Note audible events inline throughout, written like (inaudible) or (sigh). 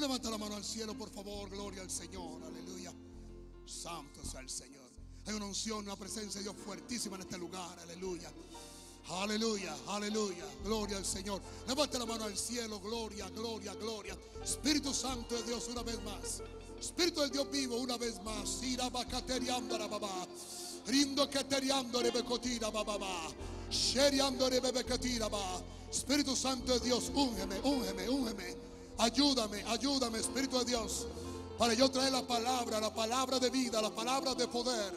Levanta la mano al cielo, por favor. Gloria al Señor. Aleluya. Santo sea el Señor. Hay una unción, una presencia de Dios fuertísima en este lugar. Aleluya. Aleluya, aleluya. Gloria al Señor. Levante la mano al cielo. Gloria, gloria, gloria. Espíritu Santo de Dios una vez más. Espíritu del Dios vivo una vez más. Babá. Rindo cateriando rebecotira babá. Sheriando rebecotira. Espíritu Santo de Dios, úngeme, úngeme, úngeme. Ayúdame, ayúdame, Espíritu de Dios. Para yo traer la palabra, la palabra de vida, la palabra de poder.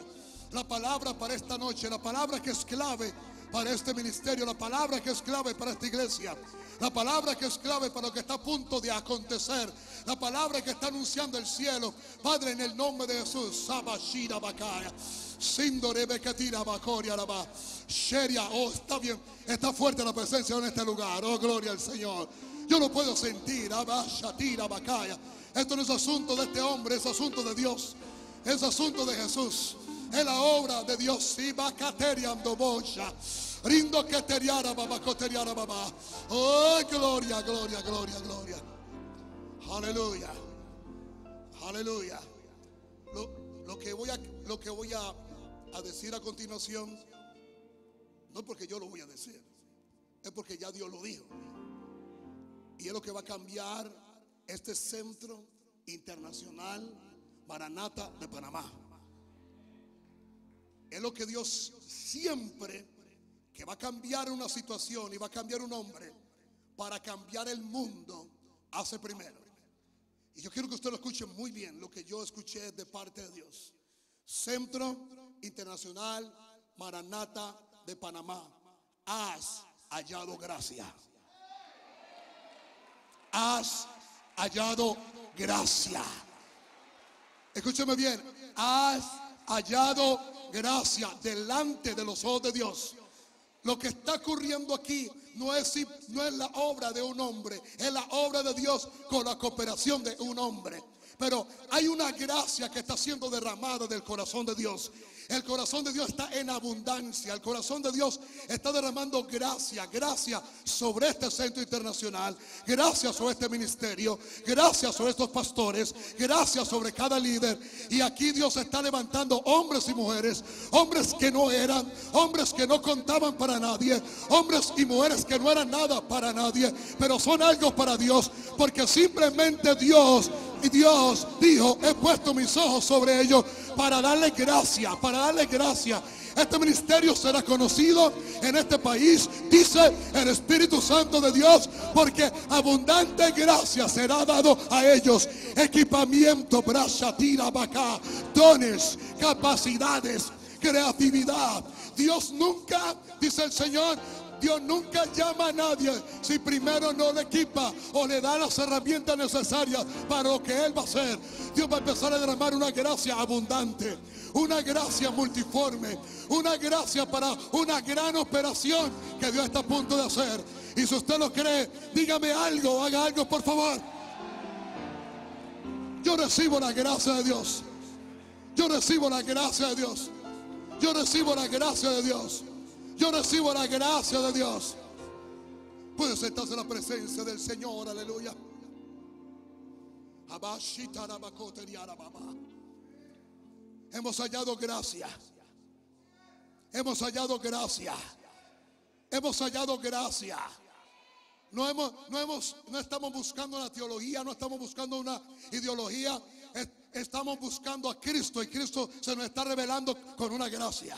La palabra para esta noche, la palabra que es clave para este ministerio, la palabra que es clave para esta iglesia, la palabra que es clave para lo que está a punto de acontecer, la palabra que está anunciando el cielo. Padre, en el nombre de Jesús, Sabashira Bakaya, Sindore Bekatira Bakoria Raba, Sheria, oh, está bien, está fuerte la presencia en este lugar, oh, gloria al Señor. Yo lo puedo sentir, Abashatira Bakaya. Esto no es asunto de este hombre, es asunto de Dios, es asunto de Jesús. Es la obra de Dios. Si bocha. Rindo cateriara baba coteriara baba. Oh, gloria, gloria, gloria, gloria. Aleluya. Aleluya. Lo, lo que voy, a, lo que voy a, a decir a continuación, no es porque yo lo voy a decir, es porque ya Dios lo dijo. Y es lo que va a cambiar este centro internacional Maranata de Panamá. Es lo que Dios siempre que va a cambiar una situación y va a cambiar un hombre para cambiar el mundo hace primero. Y yo quiero que usted lo escuche muy bien, lo que yo escuché de parte de Dios. Centro Internacional Maranata de Panamá. Has hallado gracia. Has hallado gracia. Escúcheme bien. Has hallado gracia delante de los ojos de Dios. Lo que está ocurriendo aquí no es, no es la obra de un hombre, es la obra de Dios con la cooperación de un hombre. Pero hay una gracia que está siendo derramada del corazón de Dios. El corazón de Dios está en abundancia. El corazón de Dios está derramando gracia, gracia sobre este centro internacional. Gracias sobre este ministerio. Gracias sobre estos pastores. Gracias sobre cada líder. Y aquí Dios está levantando hombres y mujeres. Hombres que no eran. Hombres que no contaban para nadie. Hombres y mujeres que no eran nada para nadie. Pero son algo para Dios. Porque simplemente Dios y Dios dijo, he puesto mis ojos sobre ellos para darle gracia, para darle gracia. Este ministerio será conocido en este país, dice el Espíritu Santo de Dios, porque abundante gracia será dado a ellos. Equipamiento, tira vaca, dones, capacidades, creatividad. Dios nunca, dice el Señor, Dios nunca llama a nadie si primero no le equipa o le da las herramientas necesarias para lo que Él va a hacer. Dios va a empezar a derramar una gracia abundante, una gracia multiforme, una gracia para una gran operación que Dios está a punto de hacer. Y si usted lo cree, dígame algo, haga algo por favor. Yo recibo la gracia de Dios. Yo recibo la gracia de Dios. Yo recibo la gracia de Dios. Yo recibo la gracia de Dios. Puede sentarse en la presencia del Señor, aleluya. Hemos hallado gracia. Hemos hallado gracia. Hemos hallado gracia. No, hemos, no, hemos, no estamos buscando una teología, no estamos buscando una ideología. Estamos buscando a Cristo y Cristo se nos está revelando con una gracia.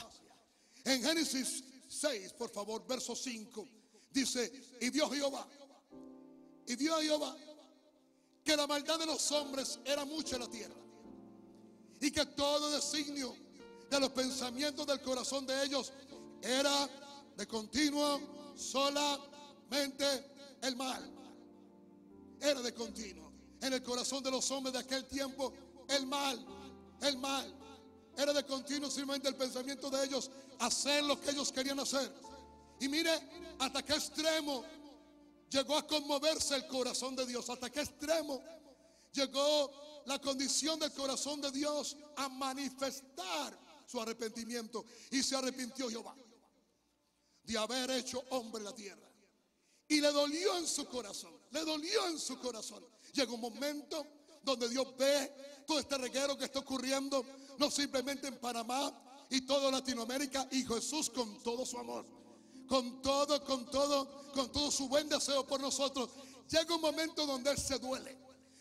En Génesis 6, por favor, verso 5. Dice, y Dios Jehová, y Dios Jehová, que la maldad de los hombres era mucha en la tierra. Y que todo designio de los pensamientos del corazón de ellos era de continuo solamente el mal. Era de continuo. En el corazón de los hombres de aquel tiempo, el mal, el mal. Era de continuo simplemente el pensamiento de ellos hacer lo que ellos querían hacer. Y mire hasta qué extremo llegó a conmoverse el corazón de Dios. Hasta qué extremo llegó la condición del corazón de Dios a manifestar su arrepentimiento. Y se arrepintió Jehová de haber hecho hombre la tierra. Y le dolió en su corazón, le dolió en su corazón. Llega un momento donde Dios ve todo este reguero que está ocurriendo, no simplemente en Panamá y toda Latinoamérica, y Jesús con todo su amor, con todo, con todo, con todo su buen deseo por nosotros. Llega un momento donde Él se duele.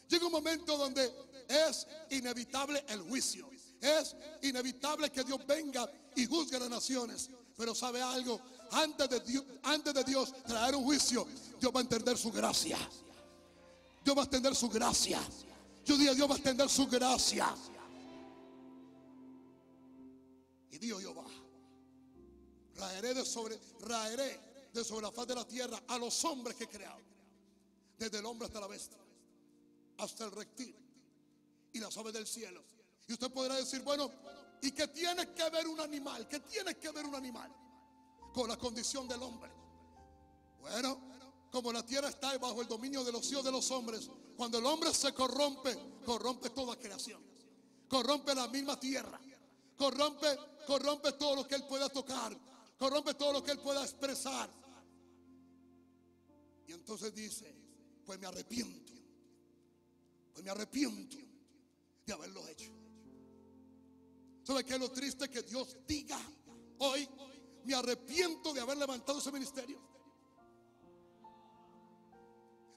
Llega un momento donde es inevitable el juicio. Es inevitable que Dios venga y juzgue a las naciones. Pero sabe algo, antes de, Dios, antes de Dios traer un juicio, Dios va a entender su gracia. Dios va a extender su gracia. Yo dije, Dios va a extender su gracia. Y Dios Jehová, raeré de sobre, raeré de sobre la faz de la tierra a los hombres que he creado. Desde el hombre hasta la bestia, hasta el reptil y las aves del cielo. Y usted podrá decir, bueno, ¿y qué tiene que ver un animal? ¿Qué tiene que ver un animal con la condición del hombre? Bueno, como la tierra está bajo el dominio de los hijos de los hombres, cuando el hombre se corrompe, corrompe toda creación. Corrompe la misma tierra. Corrompe, corrompe todo lo que él pueda tocar. Corrompe todo lo que él pueda expresar. Y entonces dice, pues me arrepiento. Pues me arrepiento de haberlo hecho. ¿Sabe qué es lo triste que Dios diga hoy? Me arrepiento de haber levantado ese ministerio.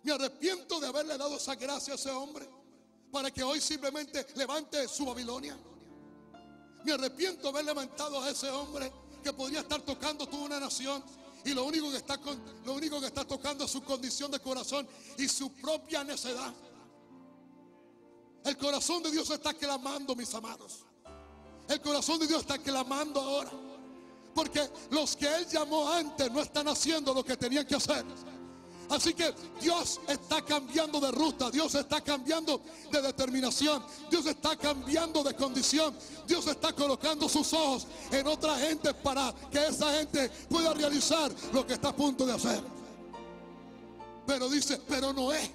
Me arrepiento de haberle dado esa gracia a ese hombre para que hoy simplemente levante su Babilonia. Me arrepiento de haber levantado a ese hombre que podría estar tocando toda una nación y lo único que está lo único que está tocando es su condición de corazón y su propia necedad. El corazón de Dios está clamando, mis amados. El corazón de Dios está clamando ahora. Porque los que Él llamó antes no están haciendo lo que tenían que hacer. Así que Dios está cambiando de ruta, Dios está cambiando de determinación, Dios está cambiando de condición, Dios está colocando sus ojos en otra gente para que esa gente pueda realizar lo que está a punto de hacer. Pero dice, pero no es,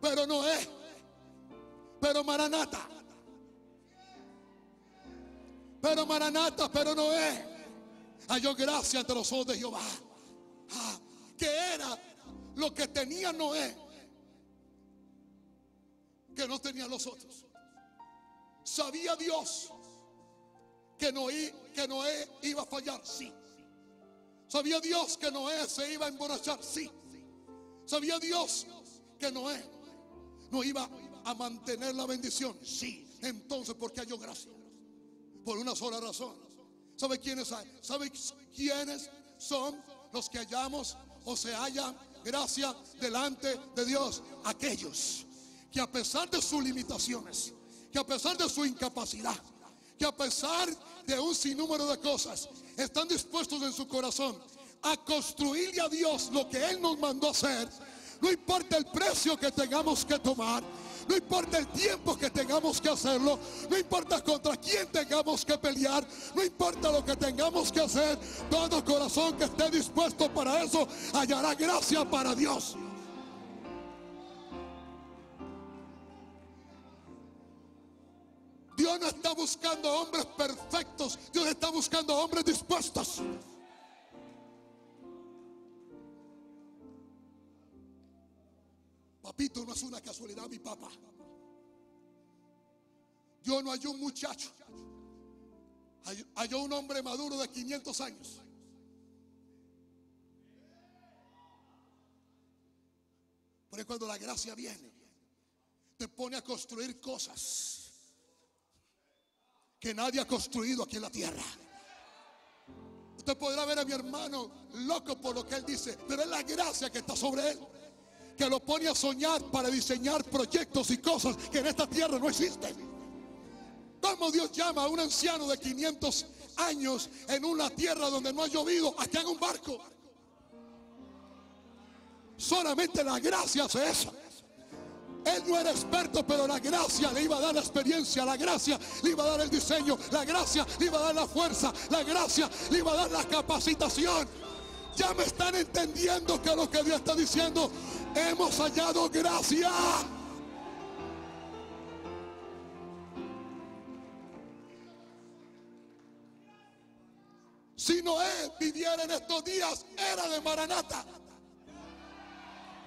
pero no es, pero Maranata. Pero Maranata, pero no es. Halló gracia ante los ojos de Jehová. Ah, que era lo que tenía Noé, que no tenían los otros. Sabía Dios que Noé, que Noé iba a fallar, sí. Sabía Dios que Noé se iba a emborrachar, sí. Sabía Dios que Noé no iba a mantener la bendición, sí. Entonces, ¿por qué halló gracia? Por una sola razón. ¿Sabe quiénes hay? ¿Sabe quiénes son los que hallamos o se haya gracia delante de Dios? Aquellos que a pesar de sus limitaciones, que a pesar de su incapacidad, que a pesar de un sinnúmero de cosas, están dispuestos en su corazón a construirle a Dios lo que Él nos mandó hacer. No importa el precio que tengamos que tomar, no importa el tiempo que tengamos que hacerlo, no importa contra quién tengamos que pelear, no importa lo que tengamos que hacer, todo corazón que esté dispuesto para eso hallará gracia para Dios. Dios no está buscando hombres perfectos, Dios está buscando hombres dispuestos. Papito no es una casualidad, mi papá. Yo no hay un muchacho. Hay un hombre maduro de 500 años. Porque cuando la gracia viene, te pone a construir cosas que nadie ha construido aquí en la tierra. Usted podrá ver a mi hermano loco por lo que él dice, pero es la gracia que está sobre él que lo pone a soñar para diseñar proyectos y cosas que en esta tierra no existen. ¿Cómo Dios llama a un anciano de 500 años en una tierra donde no ha llovido a que haga un barco? Solamente la gracia hace eso. Él no era experto, pero la gracia le iba a dar la experiencia, la gracia le iba a dar el diseño, la gracia le iba a dar la fuerza, la gracia le iba a dar la capacitación. Ya me están entendiendo que lo que Dios está diciendo, hemos hallado gracia. Si Noé viviera en estos días, era de Maranata.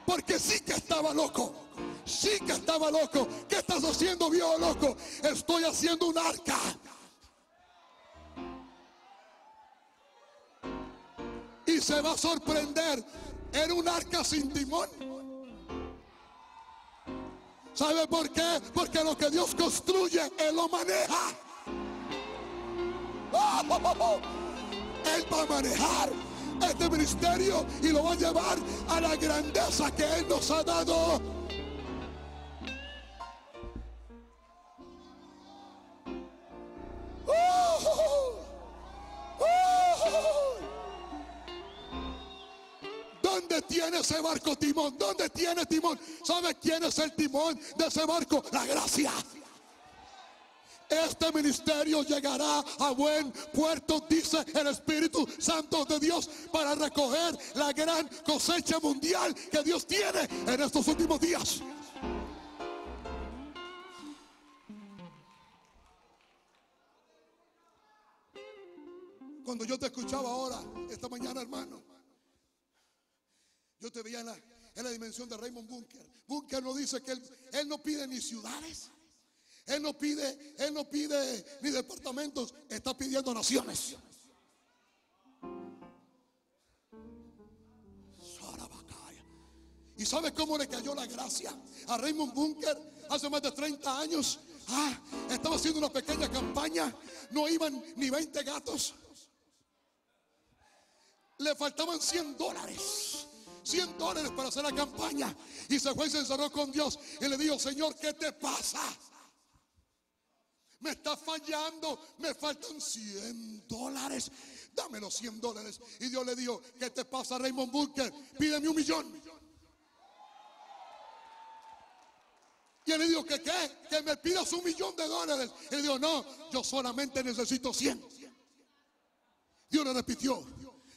Porque sí que estaba loco. Sí que estaba loco. ¿Qué estás haciendo, viejo loco? Estoy haciendo un arca. Se va a sorprender. Era un arca sin timón. ¿Sabe por qué? Porque lo que Dios construye, Él lo maneja. (laughs) Él va a manejar este ministerio y lo va a llevar a la grandeza que Él nos ha dado. Tiene timón? ¿Sabe quién es el timón de ese barco? La gracia. Este ministerio llegará a buen puerto, dice el Espíritu Santo de Dios, para recoger la gran cosecha mundial que Dios tiene en estos últimos días. Cuando yo te escuchaba ahora, esta mañana, hermano, yo te veía en la, dimensión de Raymond Bunker. Bunker no dice que él, él no pide ni ciudades. Él no pide, él no pide ni departamentos, está pidiendo naciones. ¿Y sabe cómo le cayó la gracia a Raymond Bunker hace más de 30 años? Ah, estaba haciendo una pequeña campaña, no iban ni 20 gatos. Le faltaban 100 dólares. 100 dólares para hacer la campaña. Y se fue y se encerró con Dios. Y le dijo, Señor, ¿qué te pasa? Me está fallando, me faltan 100 dólares. Dame los 100 dólares. Y Dios le dijo, ¿qué te pasa, Raymond Bunker? Pídeme un millón. Y él le dijo, ¿que qué? Que me pidas un millón de dólares. Y le dijo, no, yo solamente necesito 100. Dios le repitió,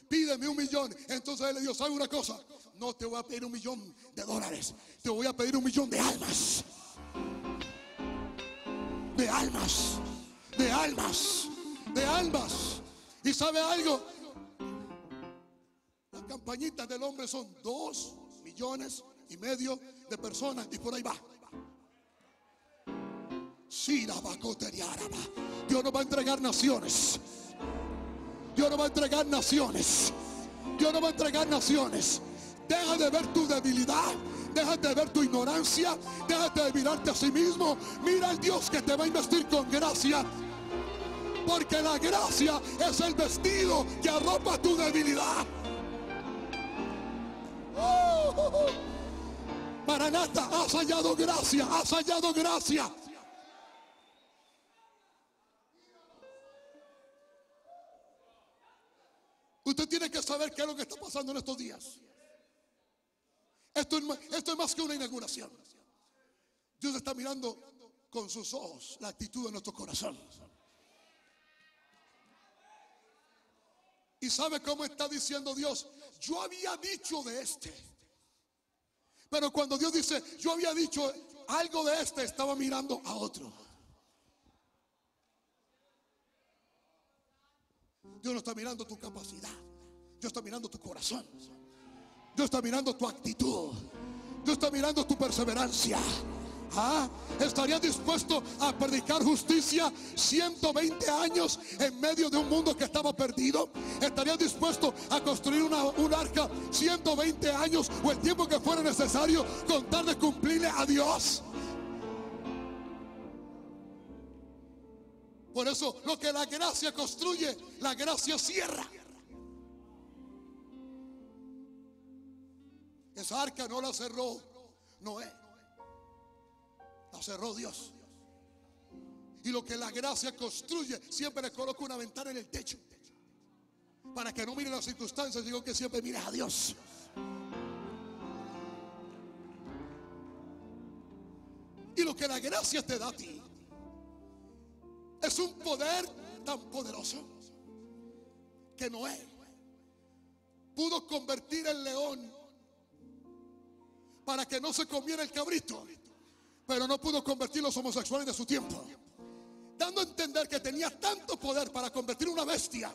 pídeme un millón. Entonces él le dijo, ¿sabe una cosa? No te voy a pedir un millón de dólares. Te voy a pedir un millón de almas de almas, de almas, de almas. ¿Y sabe algo? Las campañitas del hombre son dos millones y medio de personas y por ahí va. Dios no va a entregar naciones. Dios no va a entregar naciones. Dios no va a entregar naciones. Deja de ver tu debilidad Déjate de ver tu ignorancia. Déjate de mirarte a sí mismo. Mira al Dios que te va a investir con gracia. Porque la gracia es el vestido que arropa tu debilidad. Oh, Maranata, has hallado gracia, has hallado gracia. Usted tiene que saber qué es lo que está pasando en estos días. Esto es, más que una inauguración. Dios está mirando con sus ojos la actitud de nuestro corazón. Y sabe cómo está diciendo Dios, yo había dicho de este. Pero cuando Dios dice, yo había dicho algo de este, estaba mirando a otro. Dios no está mirando tu capacidad. Dios está mirando tu corazón. Dios está mirando tu actitud. Dios está mirando tu perseverancia. ¿Ah? ¿Estaría dispuesto a predicar justicia 120 años en medio de un mundo que estaba perdido? ¿Estaría dispuesto a construir una, un arca 120 años o el tiempo que fuera necesario con tal de cumplirle a Dios? Por eso lo que la gracia construye, la gracia cierra. Esa arca no la cerró Noé. La cerró Dios. Y lo que la gracia construye, siempre le coloca una ventana en el techo. Para que no mire las circunstancias, digo que siempre mires a Dios. Y lo que la gracia te da a ti es un poder tan poderoso que Noé pudo convertir el león para que no se comiera el cabrito. Pero no pudo convertir los homosexuales de su tiempo. Dando a entender que tenía tanto poder para convertir una bestia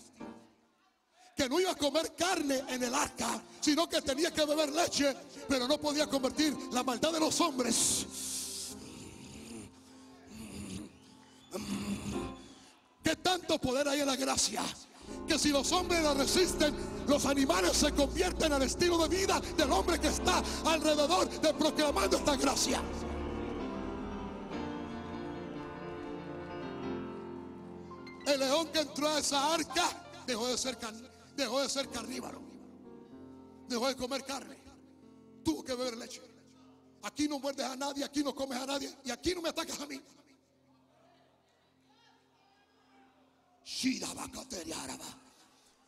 que no iba a comer carne en el arca, sino que tenía que beber leche, pero no podía convertir la maldad de los hombres. ¿Qué tanto poder hay en la gracia? Que si los hombres la resisten, los animales se convierten al estilo de vida del hombre que está alrededor de proclamando esta gracia. El león que entró a esa arca dejó de ser, dejó carnívoro. Dejó de comer carne. Tuvo que beber leche. Aquí no muerdes a nadie, aquí no comes a nadie y aquí no me atacas a mí.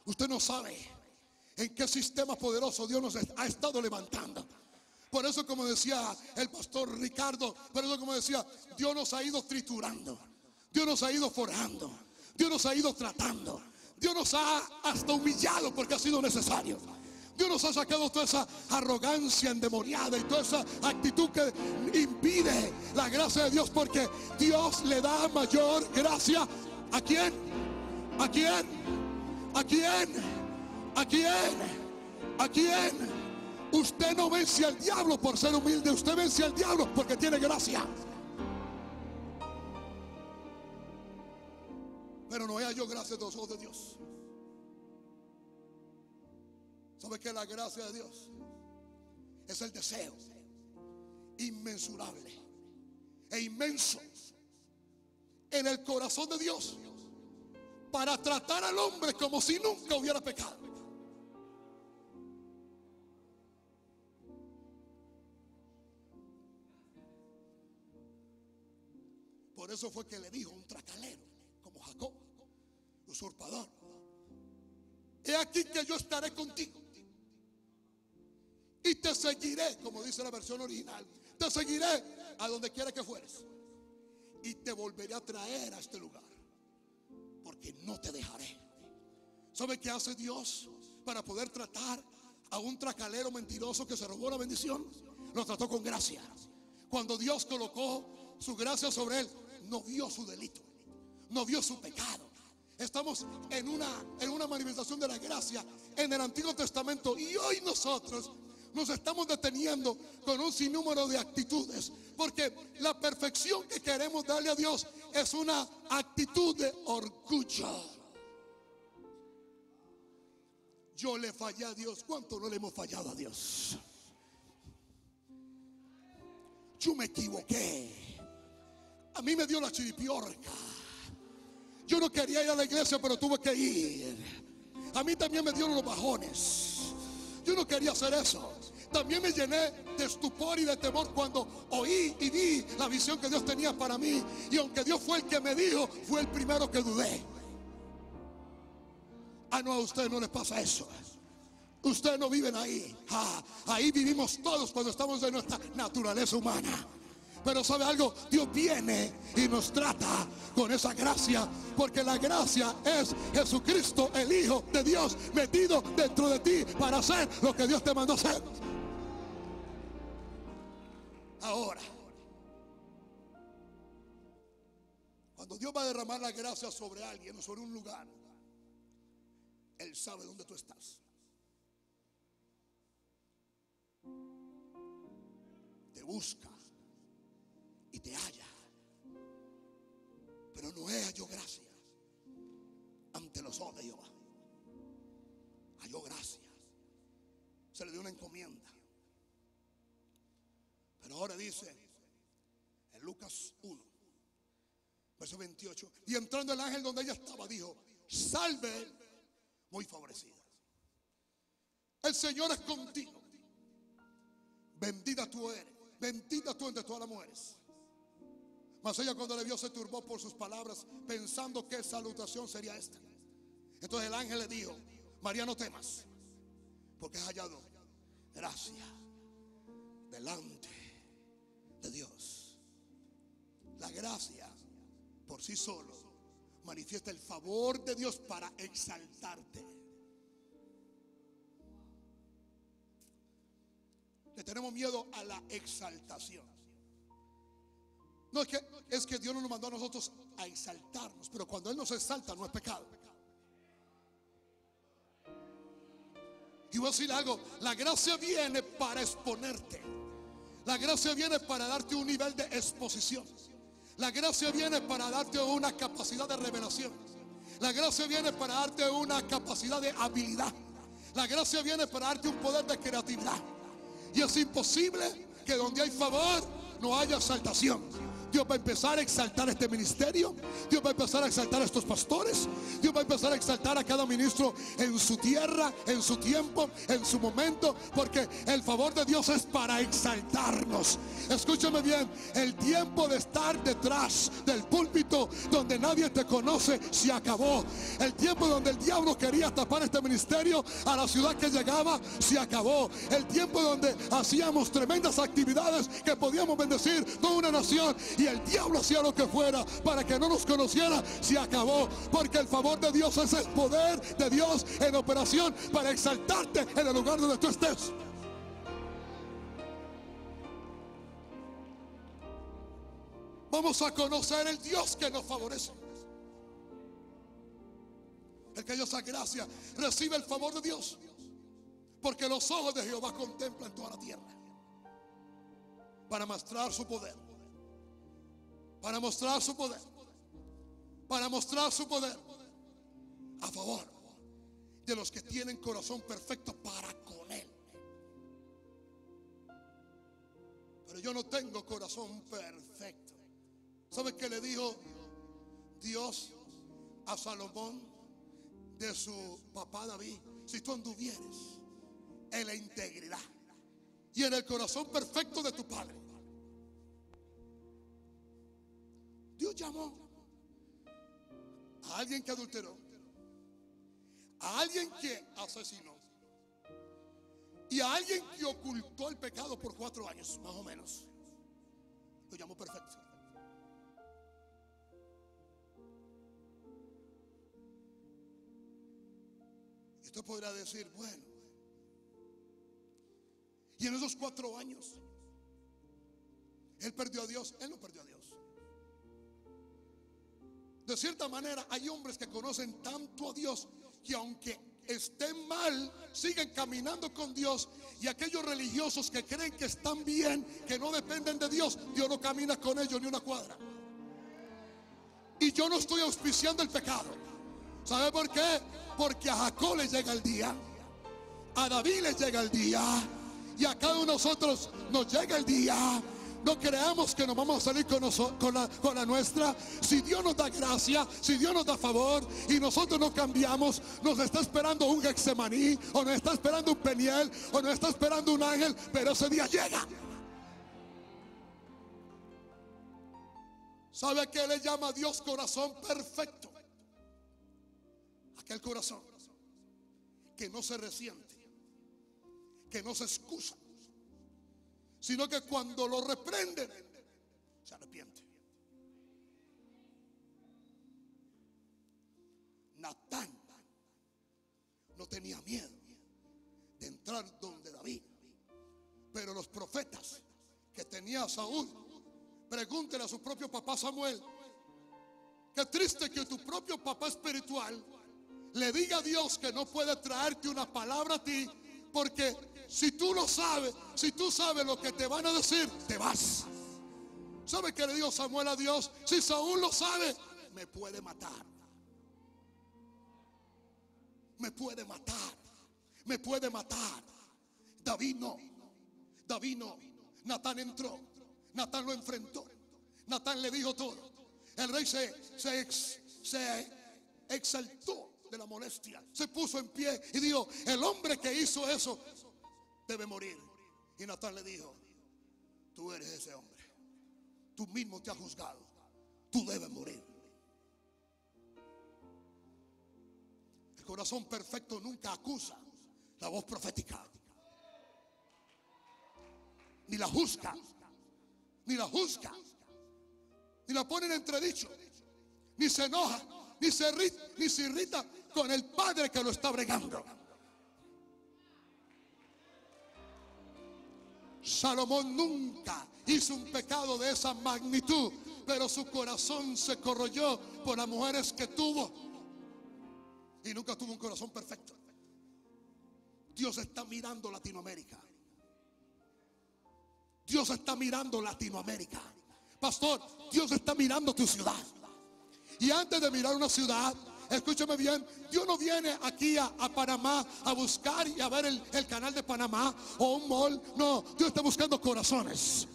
Usted no sabe en qué sistema poderoso Dios nos ha estado levantando. Por eso como decía el pastor Ricardo, por eso como decía, Dios nos ha ido triturando. Dios nos ha ido forjando. Dios nos ha ido tratando. Dios nos ha hasta humillado porque ha sido necesario. Dios nos ha sacado toda esa arrogancia endemoniada y toda esa actitud que impide la gracia de Dios porque Dios le da mayor gracia a quién? ¿A quién? ¿A quién? ¿A quién? ¿A quién? Usted no vence al diablo por ser humilde, usted vence al diablo porque tiene gracia. Pero no yo gracia de los ojos de Dios. ¿Sabe que la gracia de Dios es el deseo inmensurable e inmenso en el corazón de Dios para tratar al hombre como si nunca hubiera pecado? Por eso fue que le dijo un tracalero como Jacob, usurpador. He aquí que yo estaré contigo. Y te seguiré, como dice la versión original. Te seguiré a donde quiera que fueres. Y te volveré a traer a este lugar. Porque no te dejaré. ¿Sabe qué hace Dios para poder tratar a un tracalero mentiroso que se robó la bendición? Lo trató con gracia. Cuando Dios colocó su gracia sobre él, no vio su delito, no vio su pecado. Estamos en una, en una manifestación de la gracia en el Antiguo Testamento y hoy nosotros nos estamos deteniendo con un sinnúmero de actitudes, porque la perfección que queremos darle a Dios es una actitud de orgullo. Yo le fallé a Dios, ¿cuánto no le hemos fallado a Dios? Yo me equivoqué. A mí me dio la chiripiorca. Yo no quería ir a la iglesia, pero tuve que ir. A mí también me dieron los bajones. Yo no quería hacer eso. También me llené de estupor y de temor cuando oí y vi la visión que Dios tenía para mí. Y aunque Dios fue el que me dijo, fue el primero que dudé. Ah, no, a usted no le pasa eso. Ustedes no viven ahí. Ah, ahí vivimos todos cuando estamos en nuestra naturaleza humana. Pero sabe algo, Dios viene y nos trata con esa gracia, porque la gracia es Jesucristo, el Hijo de Dios, metido dentro de ti para hacer lo que Dios te mandó hacer. Ahora, cuando Dios va a derramar la gracia sobre alguien o sobre un lugar, Él sabe dónde tú estás. Te busca y te halla. Pero no he hallado gracia ante los ojos de Jehová. Halló gracias. Se le dio una encomienda. Dice en Lucas 1, verso 28, y entrando el ángel donde ella estaba, dijo, salve, muy favorecida. El Señor es contigo. Bendita tú eres. Bendita tú entre todas las mujeres. Mas ella cuando le vio se turbó por sus palabras, pensando que salutación sería esta. Entonces el ángel le dijo, María no temas, porque has hallado gracia delante de Dios. La gracia por sí solo manifiesta el favor de Dios para exaltarte. Le tenemos miedo a la exaltación. No es que, es que Dios no nos mandó a nosotros a exaltarnos, pero cuando Él nos exalta no es pecado. Y voy a decir algo, la gracia viene para exponerte. La gracia viene para darte un nivel de exposición. La gracia viene para darte una capacidad de revelación. La gracia viene para darte una capacidad de habilidad. La gracia viene para darte un poder de creatividad. Y es imposible que donde hay favor no haya exaltación. Dios va a empezar a exaltar este ministerio. Dios va a empezar a exaltar a estos pastores. Dios va a empezar a exaltar a cada ministro en su tierra, en su tiempo, en su momento. Porque el favor de Dios es para exaltarnos. Escúchame bien, el tiempo de estar detrás del púlpito donde nadie te conoce se acabó. El tiempo donde el diablo quería tapar este ministerio a la ciudad que llegaba se acabó. El tiempo donde hacíamos tremendas actividades que podíamos bendecir toda una nación y el diablo hacía lo que fuera para que no nos conociera, se acabó. Porque el favor de Dios es el poder de Dios en operación para exaltarte en el lugar donde tú estés. Vamos a conocer el Dios que nos favorece. El que esa gracia recibe el favor de Dios. Porque los ojos de Jehová contemplan toda la tierra. Para mostrar su poder. Para mostrar su poder. Para mostrar su poder. A favor de los que tienen corazón perfecto para con Él. Pero yo no tengo corazón perfecto. ¿Sabe qué le dijo Dios a Salomón de su papá David? Si tú anduvieres en la integridad y en el corazón perfecto de tu padre. Dios llamó a alguien que adulteró, a alguien que asesinó y a alguien que ocultó el pecado por cuatro años, más o menos. Lo llamó perfecto. Y usted podrá decir, bueno, y en esos cuatro años, él perdió a Dios, él no perdió a Dios. De cierta manera, hay hombres que conocen tanto a Dios que aunque estén mal, siguen caminando con Dios. Y aquellos religiosos que creen que están bien, que no dependen de Dios, Dios no camina con ellos ni una cuadra. Y yo no estoy auspiciando el pecado. ¿Sabe por qué? Porque a Jacob le llega el día, a David le llega el día, y a cada uno de nosotros nos llega el día no creamos que nos vamos a salir con, la, la nuestra. Si Dios nos da gracia, si Dios nos da favor y nosotros no cambiamos, nos está esperando un Gexemaní, o nos está esperando un Peniel, o nos está esperando un ángel, pero ese día llega. ¿Sabe qué le llama a Dios corazón perfecto? Aquel corazón que no se resiente, que no se excusa, sino que cuando lo reprenden, se arrepiente. Natán no tenía miedo de entrar donde David. Pero los profetas que tenía Saúl, pregúntele a su propio papá Samuel, qué triste que tu propio papá espiritual le diga a Dios que no puede traerte una palabra a ti porque si tú lo sabes, si tú sabes lo que te van a decir, te vas. ¿Sabe qué le dijo Samuel a Dios? Si Saúl lo sabe, me puede matar. Me puede matar. Me puede matar. David no. David no. Natán entró. Natán lo enfrentó. Natán le dijo todo. El rey se, se, se exaltó la molestia. Se puso en pie y dijo, el hombre que hizo eso debe morir. Y Natán le dijo, tú eres ese hombre. Tú mismo te has juzgado. Tú debes morir. El corazón perfecto nunca acusa la voz profética. Ni la juzga. Ni la juzga. Ni la pone en entredicho. Ni se enoja. Ni se irrita con el Padre que lo está bregando. Salomón nunca hizo un pecado de esa magnitud, pero su corazón se corroyó por las mujeres que tuvo. Y nunca tuvo un corazón perfecto. Dios está mirando Latinoamérica. Dios está mirando Latinoamérica. Pastor, Dios está mirando tu ciudad. Y antes de mirar una ciudad, escúchame bien, Dios no viene aquí a, Panamá a buscar y a ver el, el canal de Panamá o un mall. No, Dios está buscando corazones.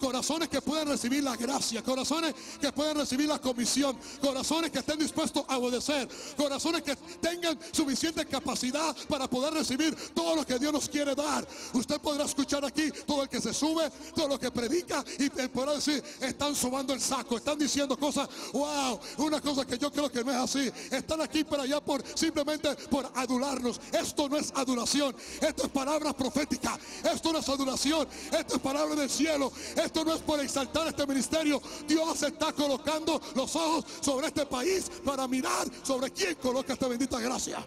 Corazones que puedan recibir la gracia, corazones que puedan recibir la comisión, corazones que estén dispuestos a obedecer, corazones que tengan suficiente capacidad para poder recibir todo lo que Dios nos quiere dar. Usted podrá escuchar aquí todo el que se sube, todo lo que predica y podrá decir, están sobando el saco, están diciendo cosas, wow, una cosa que yo creo que no es así. Están aquí para allá por simplemente por adularnos. Esto no es adulación, esto es palabra profética, esto no es adulación, esto es palabra del cielo. No es por exaltar este ministerio. Dios está colocando los ojos sobre este país para mirar sobre quién coloca esta bendita gracia.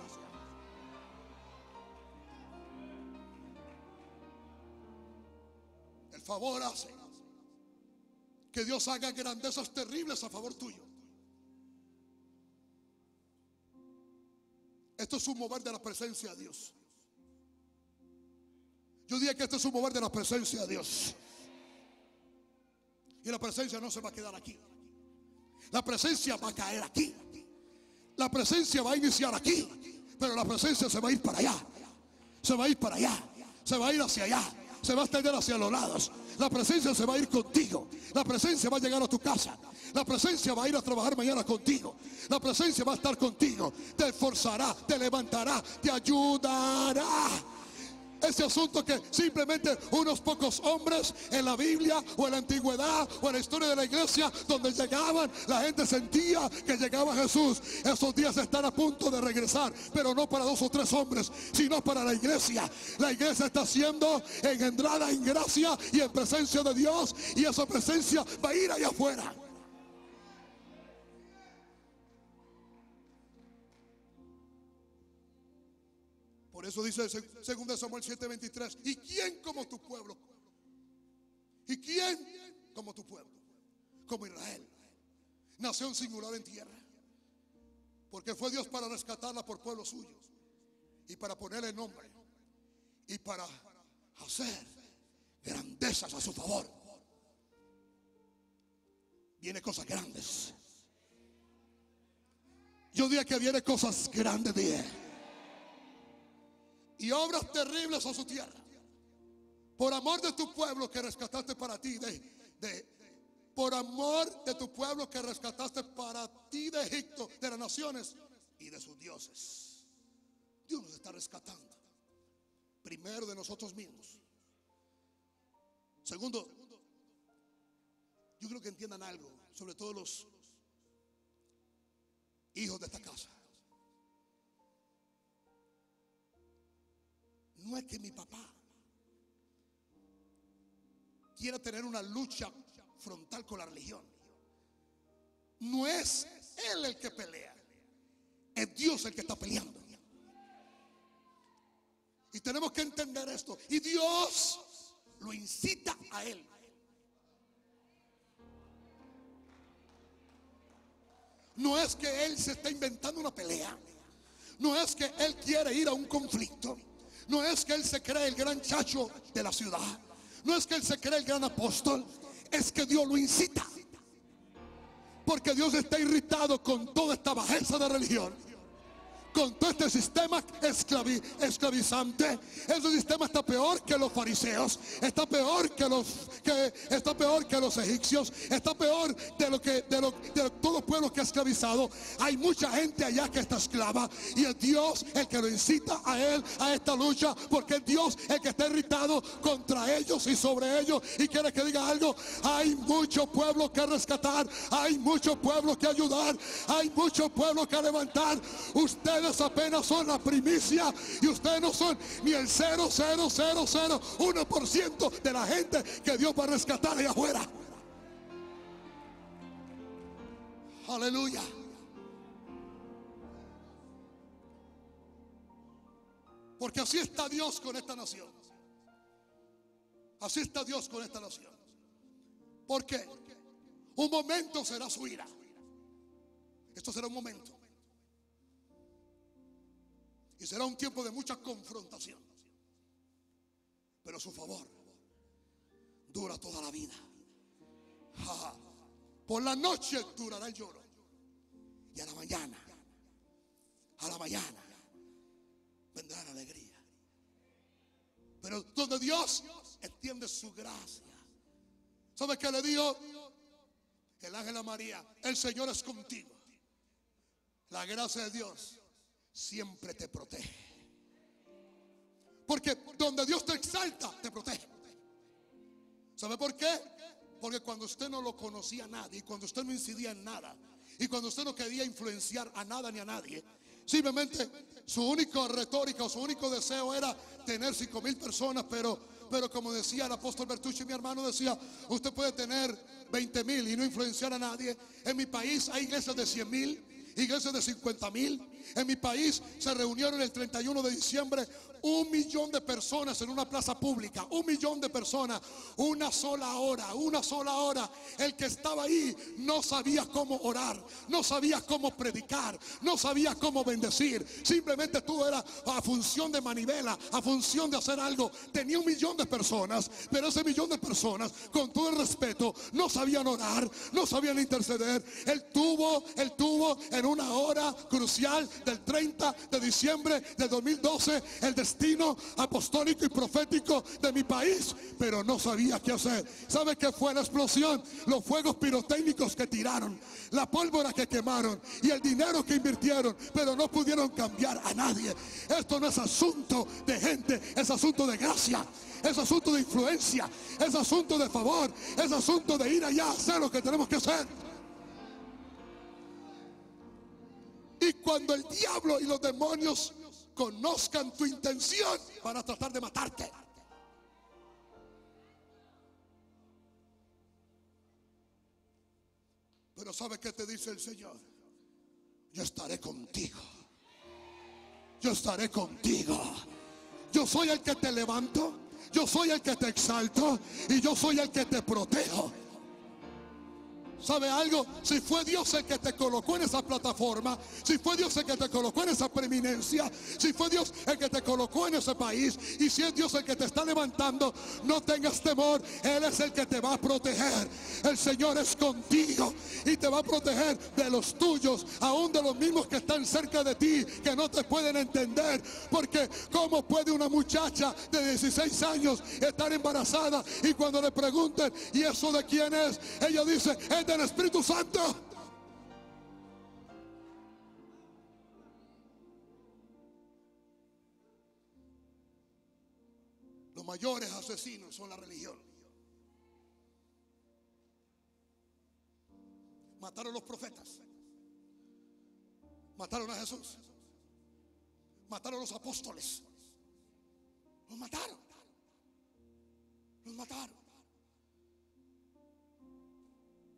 El favor hace que Dios haga grandezas terribles a favor tuyo. Esto es un mover de la presencia de Dios. Yo dije que esto es un mover de la presencia de Dios. Y la presencia no se va a quedar aquí. La presencia va a caer aquí. La presencia va a iniciar aquí. Pero la presencia se va a ir para allá. Se va a ir para allá. Se va a ir hacia allá. Se va a extender hacia los lados. La presencia se va a ir contigo. La presencia va a llegar a tu casa. La presencia va a ir a trabajar mañana contigo. La presencia va a estar contigo. Te esforzará, te levantará, te ayudará. Ese asunto que simplemente unos pocos hombres en la Biblia o en la antigüedad o en la historia de la iglesia donde llegaban, la gente sentía que llegaba Jesús. Esos días están a punto de regresar, pero no para dos o tres hombres, sino para la iglesia. La iglesia está siendo engendrada en gracia y en presencia de Dios y esa presencia va a ir allá afuera. Por eso dice 2 Samuel 7:23, ¿y quién como tu pueblo? ¿Y quién como tu pueblo? Como Israel. Nación singular en tierra. Porque fue Dios para rescatarla por pueblos suyos. Y para ponerle nombre. Y para hacer grandezas a su favor. Viene cosas grandes. Yo diría que viene cosas grandes de y obras terribles a su tierra. Por amor de tu pueblo que rescataste para ti, de, por amor de tu pueblo que rescataste para ti de Egipto, de las naciones y de sus dioses. Dios nos está rescatando. Primero de nosotros mismos. Segundo, yo creo que entiendan algo, sobre todo los hijos de esta casa. No es que mi papá quiera tener una lucha frontal con la religión. No es él el que pelea. Es Dios el que está peleando. Y tenemos que entender esto. Y Dios lo incita a él. No es que él se está inventando una pelea. No es que él quiere ir a un conflicto. No es que él se cree el gran chacho de la ciudad. No es que él se cree el gran apóstol. Es que Dios lo incita. Porque Dios está irritado con toda esta bajeza de religión con todo este sistema esclavizante. Ese sistema está peor que los fariseos, está peor que los que está peor que los egipcios, está peor de lo que de, lo, de todo pueblo que ha esclavizado. Hay mucha gente allá que está esclava y es Dios el que lo incita a él a esta lucha, porque es Dios el que está irritado contra ellos y sobre ellos y quiere que diga algo. Hay mucho pueblo que rescatar, hay mucho pueblo que ayudar, hay mucho pueblo que levantar. Usted apenas son la primicia y ustedes no son ni el 0,0001% de la gente que Dios va a rescatar allá afuera. Aleluya. Porque así está Dios con esta nación. Así está Dios con esta nación. Porque un momento será su ira. Esto será un momento. Y será un tiempo de mucha confrontación. Pero su favor dura toda la vida. Por la noche durará el lloro. Y a la mañana, a la mañana, vendrá la alegría. Pero donde Dios entiende su gracia. ¿Sabe qué le dijo? El ángel a María, el Señor es contigo. La gracia de Dios siempre te protege. Porque donde Dios te exalta, te protege. ¿Sabe por qué? Porque cuando usted no lo conocía a nadie, cuando usted no incidía en nada, y cuando usted no quería influenciar a nada ni a nadie, simplemente su única retórica o su único deseo era tener cinco mil personas, pero, pero como decía el apóstol Bertucci, mi hermano decía, usted puede tener 20 mil y no influenciar a nadie. En mi país hay iglesias de 100 mil, iglesias de 50 mil. En mi país se reunieron el 31 de diciembre un millón de personas en una plaza pública, un millón de personas, una sola hora, una sola hora. El que estaba ahí no sabía cómo orar, no sabía cómo predicar, no sabía cómo bendecir. Simplemente todo era a función de manivela, a función de hacer algo. Tenía un millón de personas, pero ese millón de personas, con todo el respeto, no sabían orar, no sabían interceder. Él tuvo, él tuvo en una hora crucial del 30 de diciembre de 2012 el destino apostólico y profético de mi país, pero no sabía qué hacer. ¿Sabe qué fue la explosión? Los fuegos pirotécnicos que tiraron, la pólvora que quemaron y el dinero que invirtieron, pero no pudieron cambiar a nadie. Esto no es asunto de gente, es asunto de gracia. Es asunto de influencia, es asunto de favor, es asunto de ir allá a hacer lo que tenemos que hacer. Y cuando el diablo y los demonios conozcan tu intención, van a tratar de matarte. Pero ¿sabe qué te dice el Señor? Yo estaré contigo. Yo estaré contigo. Yo soy el que te levanto. Yo soy el que te exalto. Y yo soy el que te protejo. ¿Sabe algo? Si fue Dios el que te colocó en esa plataforma, si fue Dios el que te colocó en esa preeminencia, si fue Dios el que te colocó en ese país, y si es Dios el que te está levantando, no tengas temor, Él es el que te va a proteger. El Señor es contigo y te va a proteger de los tuyos, aún de los mismos que están cerca de ti, que no te pueden entender. Porque ¿cómo puede una muchacha de 16 años estar embarazada y cuando le pregunten, ¿y eso de quién es? Ella dice, es del Espíritu Santo. Los mayores asesinos son la religión. Mataron los profetas. Mataron a Jesús. Mataron a los apóstoles. Los mataron. Los mataron.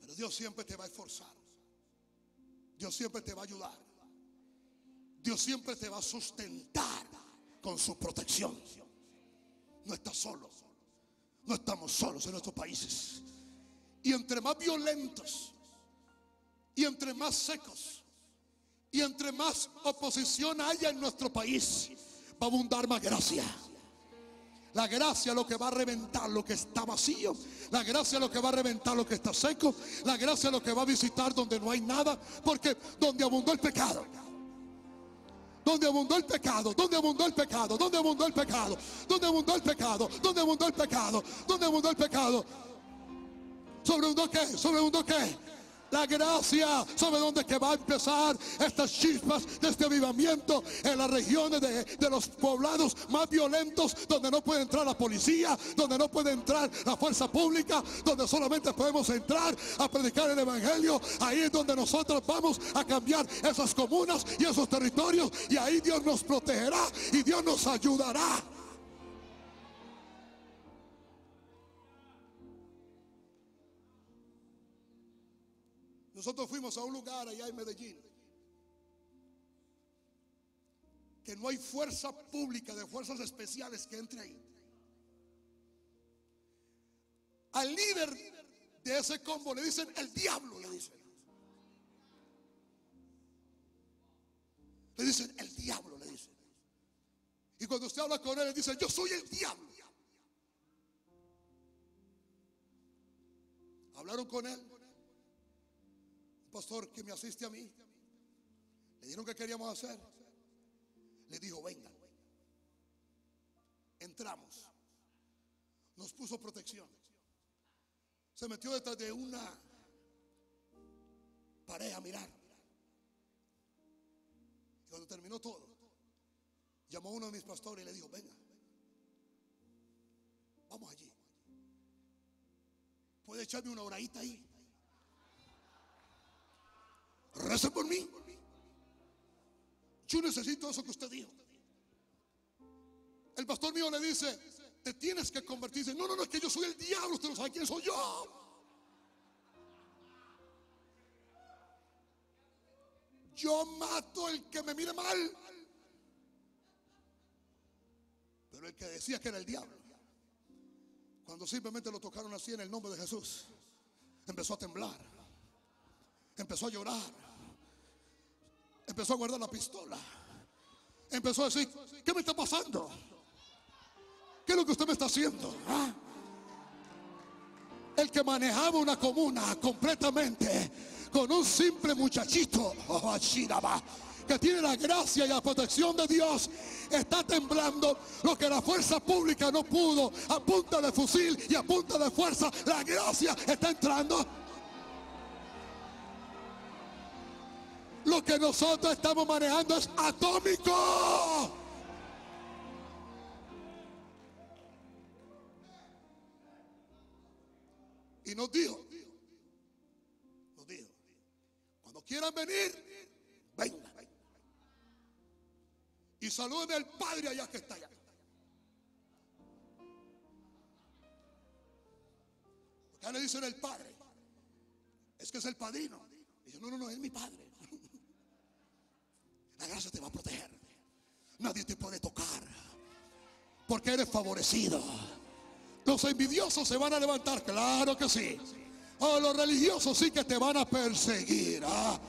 Pero Dios siempre te va a esforzar. Dios siempre te va a ayudar. Dios siempre te va a sustentar con su protección. No estás solo. No estamos solos en nuestros países. Y entre más violentos, y entre más secos, y entre más oposición haya en nuestro país, va a abundar más gracia. La gracia es lo que va a reventar lo que está vacío. La gracia es lo que va a reventar lo que está seco. La gracia es lo que va a visitar donde no hay nada. Porque donde abundó el pecado. Donde abundó el pecado, donde abundó el pecado, donde abundó el pecado, donde abundó el pecado, donde abundó el pecado, donde abundó el pecado. ¿Sobreabundó qué? ¿Sobreabundó qué? La gracia sobre donde que va a empezar estas chispas de este avivamiento en las regiones de, de, los poblados más violentos donde no puede entrar la policía, donde no puede entrar la fuerza pública, donde solamente podemos entrar a predicar el evangelio. Ahí es donde nosotros vamos a cambiar esas comunas y esos territorios y ahí Dios nos protegerá y Dios nos ayudará. Nosotros fuimos a un lugar allá en Medellín que no hay fuerza pública de fuerzas especiales que entre ahí. Al líder de ese combo le dicen el diablo, le dicen. Le dicen el diablo, le dicen. Y cuando usted habla con él, le dice, yo soy el diablo. Hablaron con él. Pastor que me asiste a mí. Le dijeron qué queríamos hacer. Le dijo, venga. Entramos. Nos puso protección. Se metió detrás de una pared a mirar. Y cuando terminó todo, llamó a uno de mis pastores y le dijo, venga, vamos allí. Puede echarme una horadita ahí. Mí. Yo necesito eso que usted dijo. El pastor mío le dice, te tienes que convertirse. No, no, no, es que yo soy el diablo, usted no sabe quién soy yo. Yo mato el que me mire mal. Pero el que decía que era el diablo, cuando simplemente lo tocaron así en el nombre de Jesús, empezó a temblar, empezó a llorar, empezó a guardar la pistola, empezó a decir, ¿qué me está pasando? ¿Qué es lo que usted me está haciendo? ¿Ah? El que manejaba una comuna completamente con un simple muchachito, que tiene la gracia y la protección de Dios, está temblando lo que la fuerza pública no pudo, a punta de fusil y a punta de fuerza, la gracia está entrando. Lo que nosotros estamos manejando es atómico. Y nos dijo, nos dijo, cuando quieran venir, venga. Y saluden al Padre allá que está allá. Porque le dicen el Padre. Es que es el padrino. Dice, no, no, no, es mi Padre. La gracia te va a proteger. Nadie te puede tocar. Porque eres favorecido. Los envidiosos se van a levantar, claro que sí. O oh, los religiosos sí que te van a perseguir. ¿ah?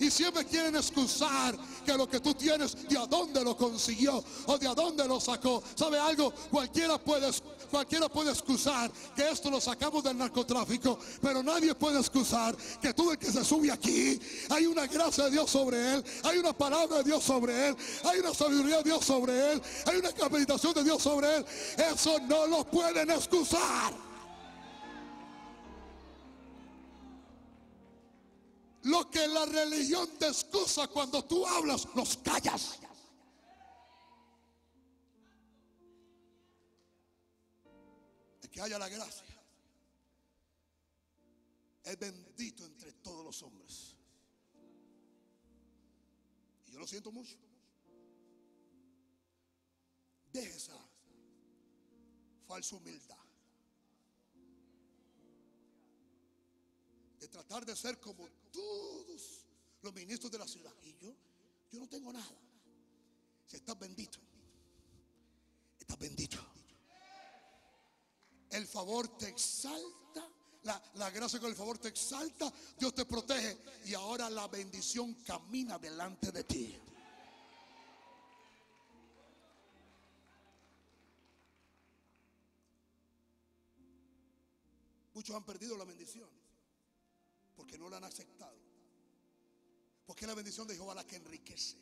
Y siempre quieren excusar que lo que tú tienes, de a dónde lo consiguió o de a dónde lo sacó. ¿Sabe algo? Cualquiera puede, cualquiera puede excusar que esto lo sacamos del narcotráfico, pero nadie puede excusar que tú el que se sube aquí, hay una gracia de Dios sobre él, hay una palabra de Dios sobre él, hay una sabiduría de Dios sobre él, hay una capacitación de Dios sobre él. Eso no lo pueden excusar. Lo que la religión te excusa cuando tú hablas, los callas. Haya la gracia. Es bendito entre todos los hombres. Y yo lo siento mucho. Deje esa falsa humildad. de tratar de ser como todos los ministros de la ciudad. Y yo, yo no tengo nada. Si estás bendito, estás bendito. El favor te exalta. La, la, gracia con el favor te exalta, Dios te protege y ahora la bendición camina delante de ti. Muchos han perdido la bendición porque no la han aceptado. Porque la bendición de Jehová la que enriquece.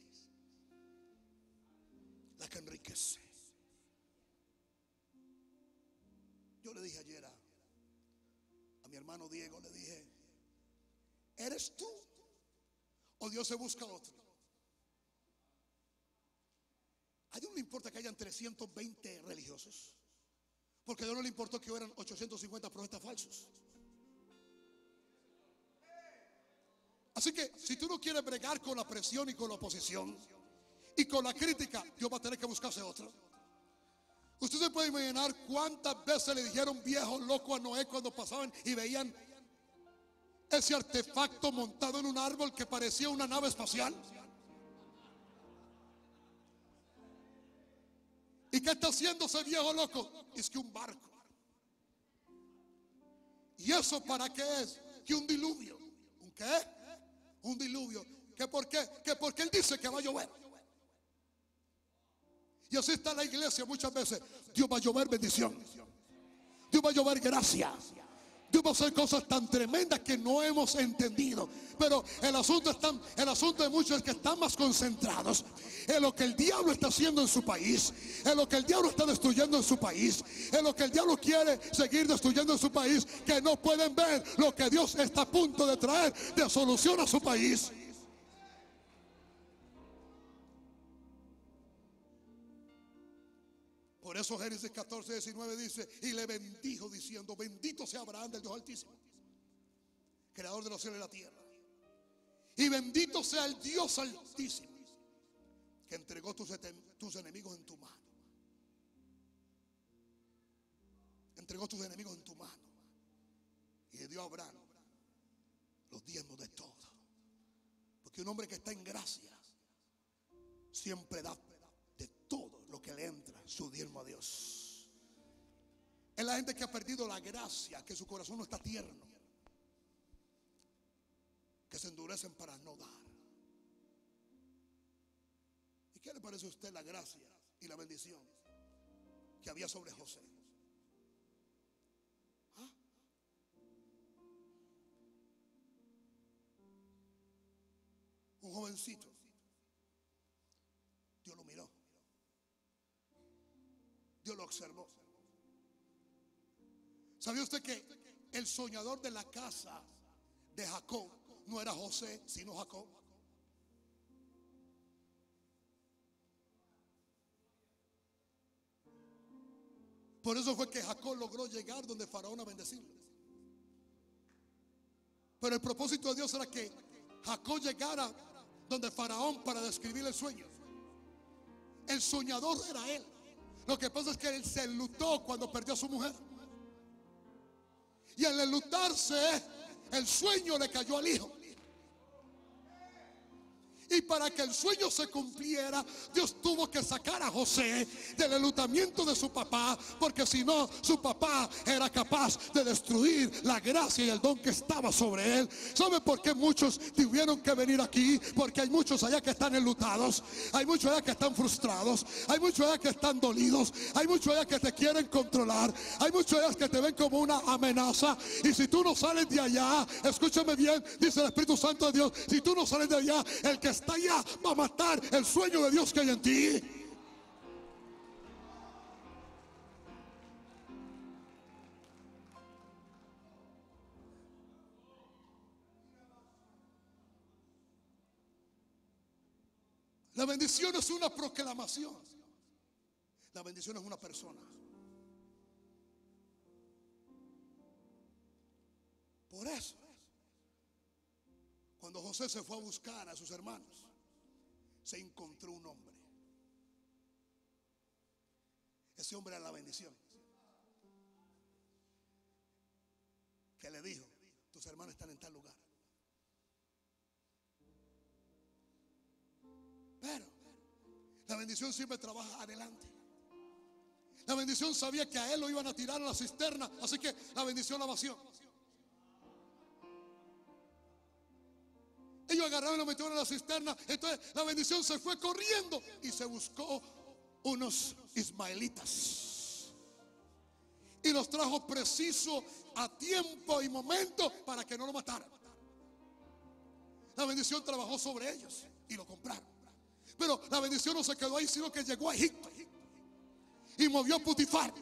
La que enriquece. Yo le dije ayer a, mi hermano Diego, le dije, ¿eres tú? ¿O Dios se busca otro? A Dios no le importa que hayan 320 religiosos. Porque a Dios no le importó que hubieran 850 profetas falsos. Así que si tú no quieres bregar con la presión y con la oposición y con la crítica, Dios va a tener que buscarse otro. Usted se puede imaginar cuántas veces le dijeron viejo loco a Noé cuando pasaban y veían ese artefacto montado en un árbol que parecía una nave espacial. ¿Y qué está haciendo ese viejo loco? Es que un barco. ¿Y eso para qué es? Que un diluvio. ¿Un qué? un diluvio. ¿Que por qué? Que porque Él dice que va a llover. Y así está la iglesia muchas veces. Dios va a llover bendición. Dios va a llover gracia. Dios va a hacer cosas tan tremendas que no hemos entendido. Pero el asunto, está, el asunto de muchos es que están más concentrados en lo que el diablo está haciendo en su país, en lo que el diablo está destruyendo en su país, en lo que el diablo quiere seguir destruyendo en su país, que no pueden ver lo que Dios está a punto de traer de solución a su país. Eso Génesis 14, 19 dice, y le bendijo diciendo, bendito sea Abraham del Dios Altísimo, creador de los cielos y la tierra. Y bendito sea el Dios Altísimo, que entregó tus, enemigos en tu mano. Entregó tus enemigos en tu mano. Y le dio a Abraham los diezmos de todo. Porque un hombre que está en gracia siempre da lo que le entra, su diezmo a Dios. Es la gente que ha perdido la gracia, que su corazón no está tierno, que se endurecen para no dar. ¿Y qué le parece a usted la gracia y la bendición que había sobre José? ¿Ah? Un jovencito. Lo observó. ¿Sabía usted que el soñador de la casa de Jacob no era José, sino Jacob? Por eso fue que Jacob logró llegar donde Faraón a bendecirlo. Pero el propósito de Dios era que Jacob llegara donde Faraón para describir el sueño. El soñador era él. Lo que pasa es que él se lutó cuando perdió a su mujer. Y al enlutarse, el sueño le cayó al hijo. Y para que el sueño se cumpliera, Dios tuvo que sacar a José del enlutamiento de su papá, porque si no, su papá era capaz de destruir la gracia y el don que estaba sobre él. ¿Sabe por qué muchos tuvieron que venir aquí? Porque hay muchos allá que están enlutados, hay muchos allá que están frustrados, hay muchos allá que están dolidos, hay muchos allá que te quieren controlar, hay muchos allá que te ven como una amenaza. Y si tú no sales de allá, escúchame bien, dice el Espíritu Santo de Dios, si tú no sales de allá, el que está allá va a matar el sueño de Dios que hay en ti. La bendición es una proclamación. La bendición es una persona. Por eso, cuando José se fue a buscar a sus hermanos, se encontró un hombre. Ese hombre era la bendición. Que le dijo, tus hermanos están en tal lugar. Pero la bendición siempre trabaja adelante. La bendición sabía que a él lo iban a tirar a la cisterna, así que la bendición la vació. Agarraron y lo metieron en la cisterna. Entonces la bendición se fue corriendo y se buscó unos ismaelitas. Y los trajo preciso a tiempo y momento para que no lo mataran. La bendición trabajó sobre ellos y lo compraron. Pero la bendición no se quedó ahí, sino que llegó a Egipto y movió a Putifar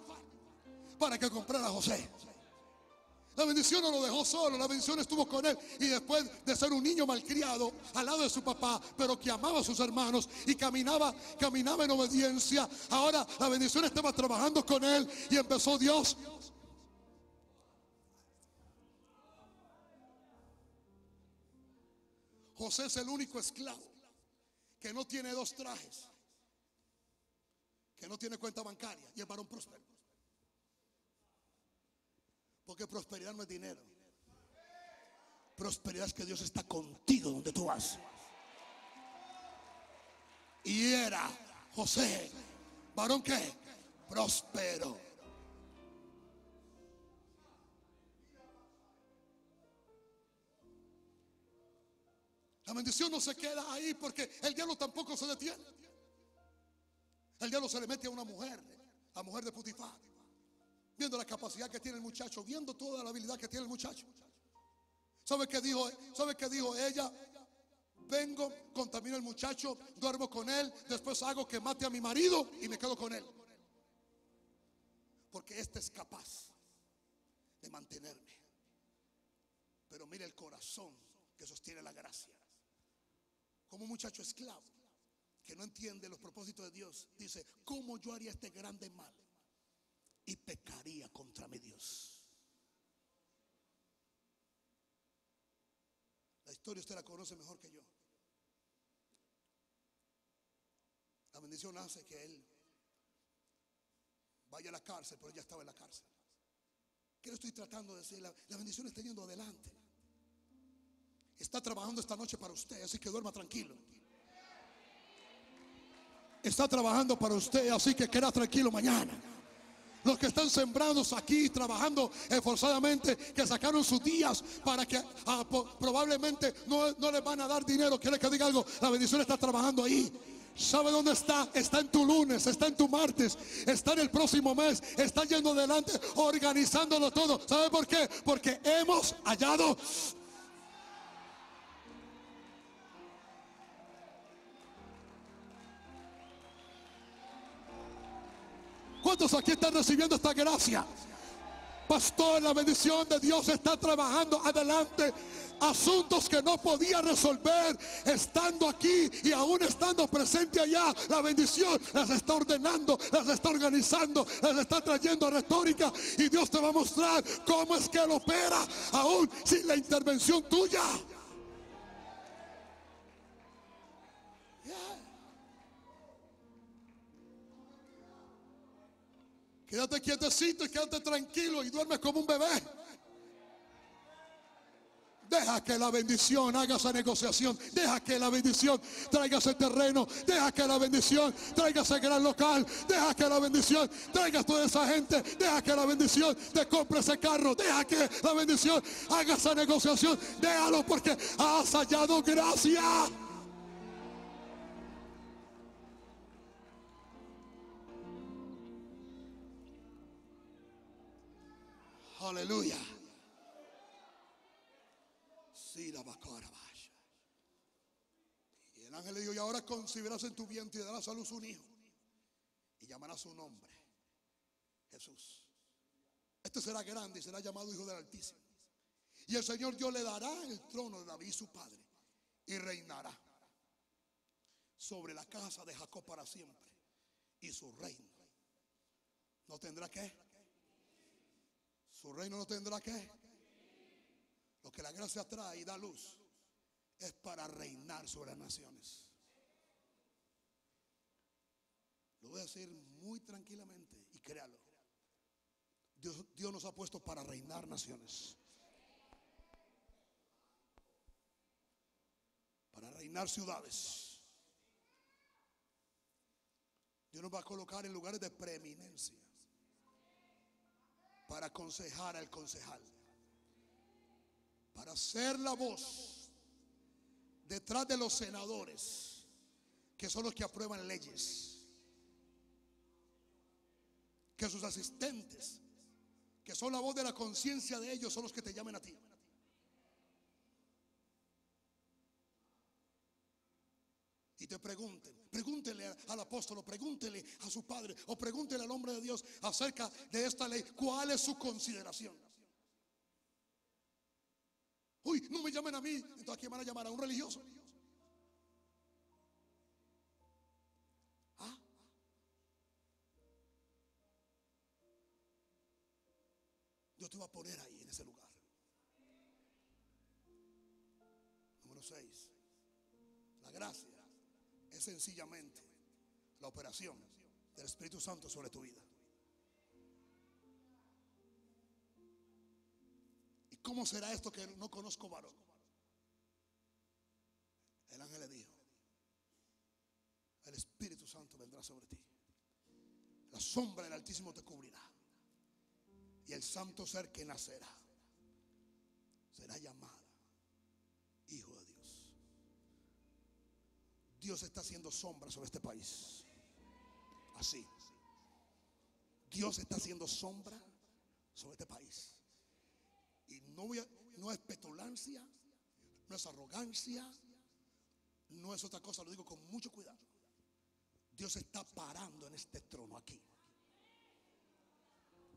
para que comprara a José. La bendición no lo dejó solo, la bendición estuvo con él. Y después de ser un niño malcriado al lado de su papá, pero que amaba a sus hermanos y caminaba, caminaba en obediencia, ahora la bendición estaba trabajando con él y empezó Dios. José es el único esclavo que no tiene dos trajes, que no tiene cuenta bancaria y es varón próspero. Porque prosperidad no es dinero. Prosperidad es que Dios está contigo donde tú vas. Y era José, varón que próspero. La bendición no se queda ahí porque el diablo tampoco se detiene. El diablo se le mete a una mujer, la mujer de Putifar. Viendo la capacidad que tiene el muchacho, viendo toda la habilidad que tiene el muchacho. ¿Sabe qué dijo? ¿Sabe qué dijo ella? Vengo, contamino al muchacho, duermo con él, después hago que mate a mi marido y me quedo con él. Porque este es capaz de mantenerme. Pero mire el corazón que sostiene la gracia. Como un muchacho esclavo que no entiende los propósitos de Dios, dice, ¿cómo yo haría este grande mal? Y pecaría contra mi Dios. La historia usted la conoce mejor que yo. La bendición hace que él vaya a la cárcel, pero ya estaba en la cárcel. ¿Qué le estoy tratando de decir? La, la bendición está yendo adelante. Está trabajando esta noche para usted, así que duerma tranquilo. Está trabajando para usted, así que queda tranquilo mañana. Los que están sembrados aquí, trabajando esforzadamente, que sacaron sus días para que ah, probablemente no, no les van a dar dinero. ¿Quiere que diga algo? La bendición está trabajando ahí. ¿Sabe dónde está? Está en tu lunes, está en tu martes, está en el próximo mes, está yendo adelante, organizándolo todo. ¿Sabe por qué? Porque hemos hallado ¿Cuántos aquí están recibiendo esta gracia? Pastor, la bendición de Dios está trabajando adelante. Asuntos que no podía resolver estando aquí y aún estando presente allá. La bendición las está ordenando, las está organizando, las está trayendo a retórica. Y Dios te va a mostrar cómo es que Él opera aún sin la intervención tuya. Quédate quietecito y quédate tranquilo y duerme como un bebé. Deja que la bendición haga esa negociación. Deja que la bendición traiga ese terreno. Deja que la bendición traiga ese gran local. Deja que la bendición traiga toda esa gente. Deja que la bendición te compre ese carro. Deja que la bendición haga esa negociación. Déjalo porque has hallado gracia. Aleluya. Sí, la vacara vaya. Y el ángel le dijo, y ahora concebirás en tu vientre y darás a luz un hijo. Y llamarás su nombre. Jesús. Este será grande y será llamado Hijo del Altísimo. Y el Señor Dios le dará el trono de David su padre. Y reinará sobre la casa de Jacob para siempre. Y su reino. ¿No tendrá qué? Su reino no tendrá que. Lo que la gracia trae y da luz es para reinar sobre las naciones. Lo voy a decir muy tranquilamente y créalo. Dios, Dios nos ha puesto para reinar naciones. Para reinar ciudades. Dios nos va a colocar en lugares de preeminencia para aconsejar al concejal, para ser la voz detrás de los senadores, que son los que aprueban leyes, que sus asistentes, que son la voz de la conciencia de ellos, son los que te llamen a ti. Y te pregunten, pregúntele al apóstol, pregúntele a su padre, o pregúntele al hombre de Dios acerca de esta ley, ¿cuál es su consideración? Uy, no me llamen a mí, entonces ¿a quién van a llamar? ¿A un religioso? ¿Ah? Dios te va a poner ahí en ese lugar. Número 6. La gracia es sencillamente la operación del Espíritu Santo sobre tu vida. ¿Y cómo será esto que no conozco varón? El ángel le dijo, el Espíritu Santo vendrá sobre ti. La sombra del Altísimo te cubrirá. Y el santo ser que nacerá será llamada Hijo de Dios. Dios está haciendo sombra sobre este país. Así. Dios está haciendo sombra sobre este país. Y no, voy a- no es petulancia, no es arrogancia, no es otra cosa, lo digo con mucho cuidado. Dios está parando en este trono aquí.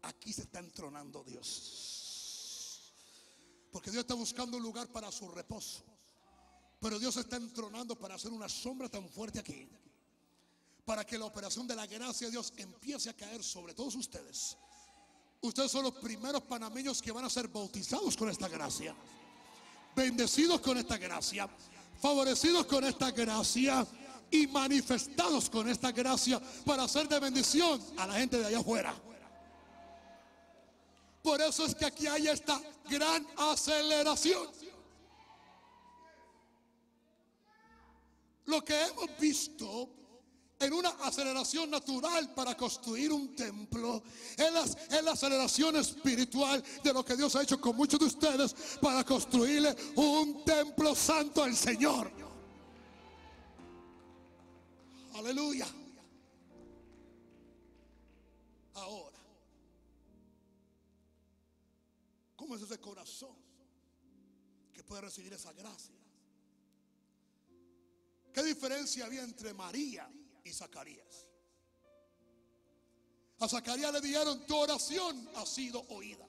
Aquí se está entronando Dios. Porque Dios está buscando un lugar para su reposo. Pero Dios está entronando para hacer una sombra tan fuerte aquí. Para que la operación de la gracia de Dios empiece a caer sobre todos ustedes. Ustedes son los primeros panameños que van a ser bautizados con esta gracia. Bendecidos con esta gracia. Favorecidos con esta gracia. Y manifestados con esta gracia para hacer de bendición a la gente de allá afuera. Por eso es que aquí hay esta gran aceleración. Lo que hemos visto en una aceleración natural para construir un templo, es la aceleración espiritual de lo que Dios ha hecho con muchos de ustedes para construirle un templo santo al Señor. Aleluya. Ahora, ¿cómo es ese corazón que puede recibir esa gracia? ¿Qué diferencia había entre María y Zacarías? A Zacarías le dijeron, tu oración ha sido oída.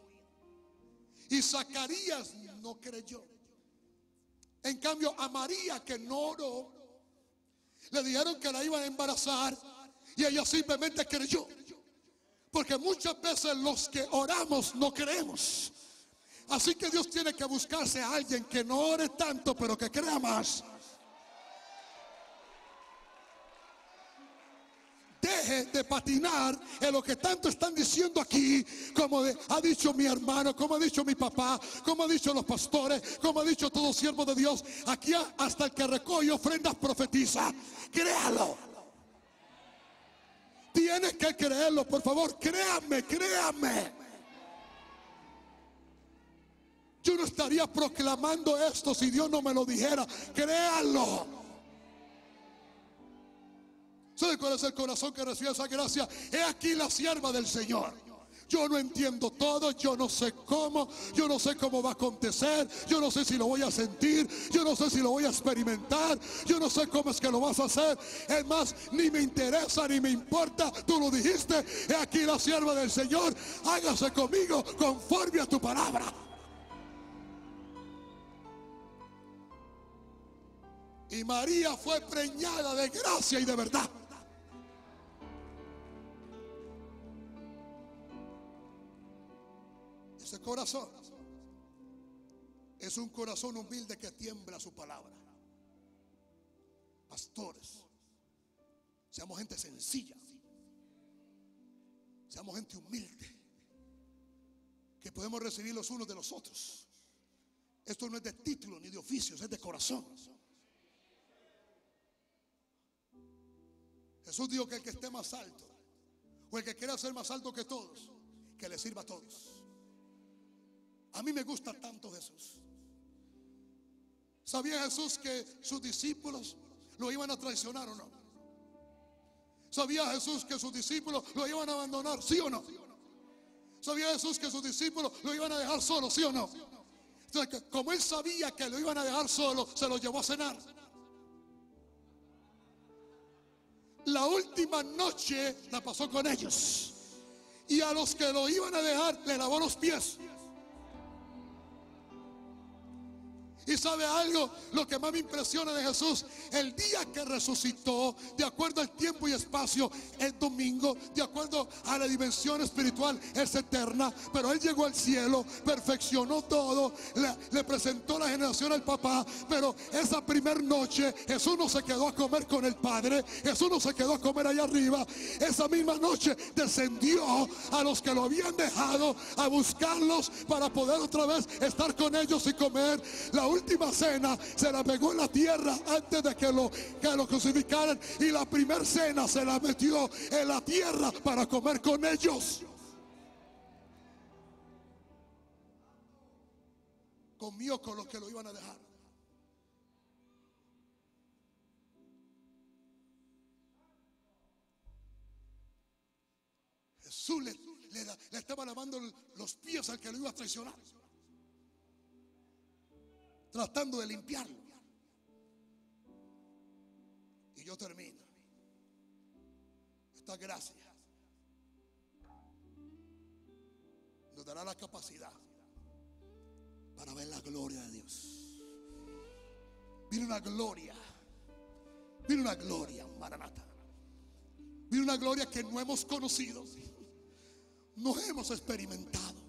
Y Zacarías no creyó. En cambio, a María que no oró, le dijeron que la iban a embarazar y ella simplemente creyó. Porque muchas veces los que oramos no creemos. Así que Dios tiene que buscarse a alguien que no ore tanto, pero que crea más. Deje de patinar en lo que tanto están diciendo aquí, como ha dicho mi hermano, como ha dicho mi papá, como ha dicho los pastores, como ha dicho todo siervo de Dios. Aquí hasta el que recoge ofrendas profetiza. Créalo. Tienes que creerlo, por favor, créame, créame. Yo no estaría proclamando esto si Dios no me lo dijera. Créalo. ¿Sabe cuál es el corazón que recibe esa gracia? He aquí la sierva del Señor. Yo no entiendo todo, yo no sé cómo, yo no sé cómo va a acontecer, yo no sé si lo voy a sentir, yo no sé si lo voy a experimentar, yo no sé cómo es que lo vas a hacer. Es más, ni me interesa ni me importa, tú lo dijiste, he aquí la sierva del Señor, hágase conmigo conforme a tu palabra. Y María fue preñada de gracia y de verdad. Ese corazón es un corazón humilde que tiembla su palabra. Pastores, seamos gente sencilla, seamos gente humilde, que podemos recibir los unos de los otros. Esto no es de título ni de oficios, es de corazón. Jesús dijo que el que esté más alto, o el que quiera ser más alto que todos, que le sirva a todos. A mí me gusta tanto Jesús. ¿Sabía Jesús que sus discípulos lo iban a traicionar o no? ¿Sabía Jesús que sus discípulos lo iban a abandonar, sí o no? ¿Sabía Jesús que sus discípulos lo iban a dejar solo, sí o no? Entonces, como él sabía que lo iban a dejar solo, se lo llevó a cenar. La última noche la pasó con ellos. Y a los que lo iban a dejar, le lavó los pies. Y sabe algo, lo que más me impresiona de Jesús, el día que resucitó, de acuerdo al tiempo y espacio, es domingo, de acuerdo a la dimensión espiritual, es eterna, pero Él llegó al cielo, perfeccionó todo, le, presentó la generación al papá, pero esa primer noche Jesús no se quedó a comer con el Padre, Jesús no se quedó a comer allá arriba, esa misma noche descendió a los que lo habían dejado a buscarlos para poder otra vez estar con ellos y comer. La última cena se la pegó en la tierra antes de que lo, que lo crucificaran y la primera cena se la metió en la tierra para comer con ellos. Comió con los que lo iban a dejar. Jesús le, le estaba lavando los pies al que lo iba a traicionar. Tratando de limpiarlo. Y yo termino. Esta gracia nos dará la capacidad para ver la gloria de Dios. Viene una gloria. Viene una gloria, Maranata. Viene una gloria que no hemos conocido. No hemos experimentado.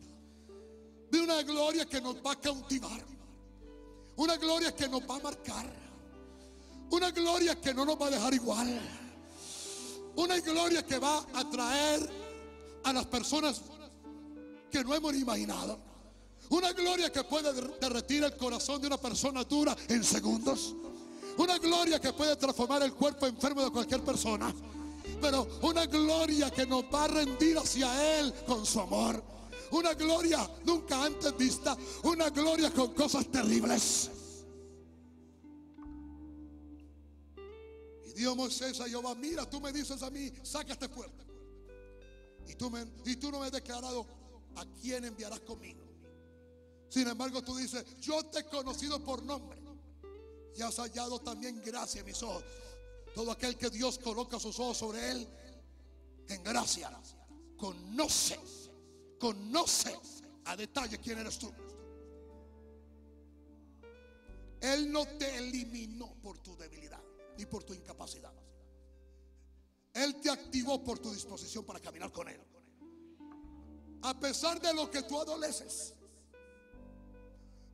Viene una gloria que nos va a cautivar. Una gloria que nos va a marcar. Una gloria que no nos va a dejar igual. Una gloria que va a atraer a las personas que no hemos imaginado. Una gloria que puede derretir el corazón de una persona dura en segundos. Una gloria que puede transformar el cuerpo enfermo de cualquier persona. Pero una gloria que nos va a rendir hacia Él con su amor. Una gloria nunca antes vista. Una gloria con cosas terribles. Y Dios Moisés a Jehová, mira, tú me dices a mí, saca este puerto. Y tú, me, y tú no me has declarado a quién enviarás conmigo. Sin embargo, tú dices, yo te he conocido por nombre. Y has hallado también gracia en mis ojos. Todo aquel que Dios coloca sus ojos sobre él, en gracia, conoce, conoce a detalle quién eres tú. Él no te eliminó por tu debilidad ni por tu incapacidad. Él te activó por tu disposición para caminar con Él. A pesar de lo que tú adoleces.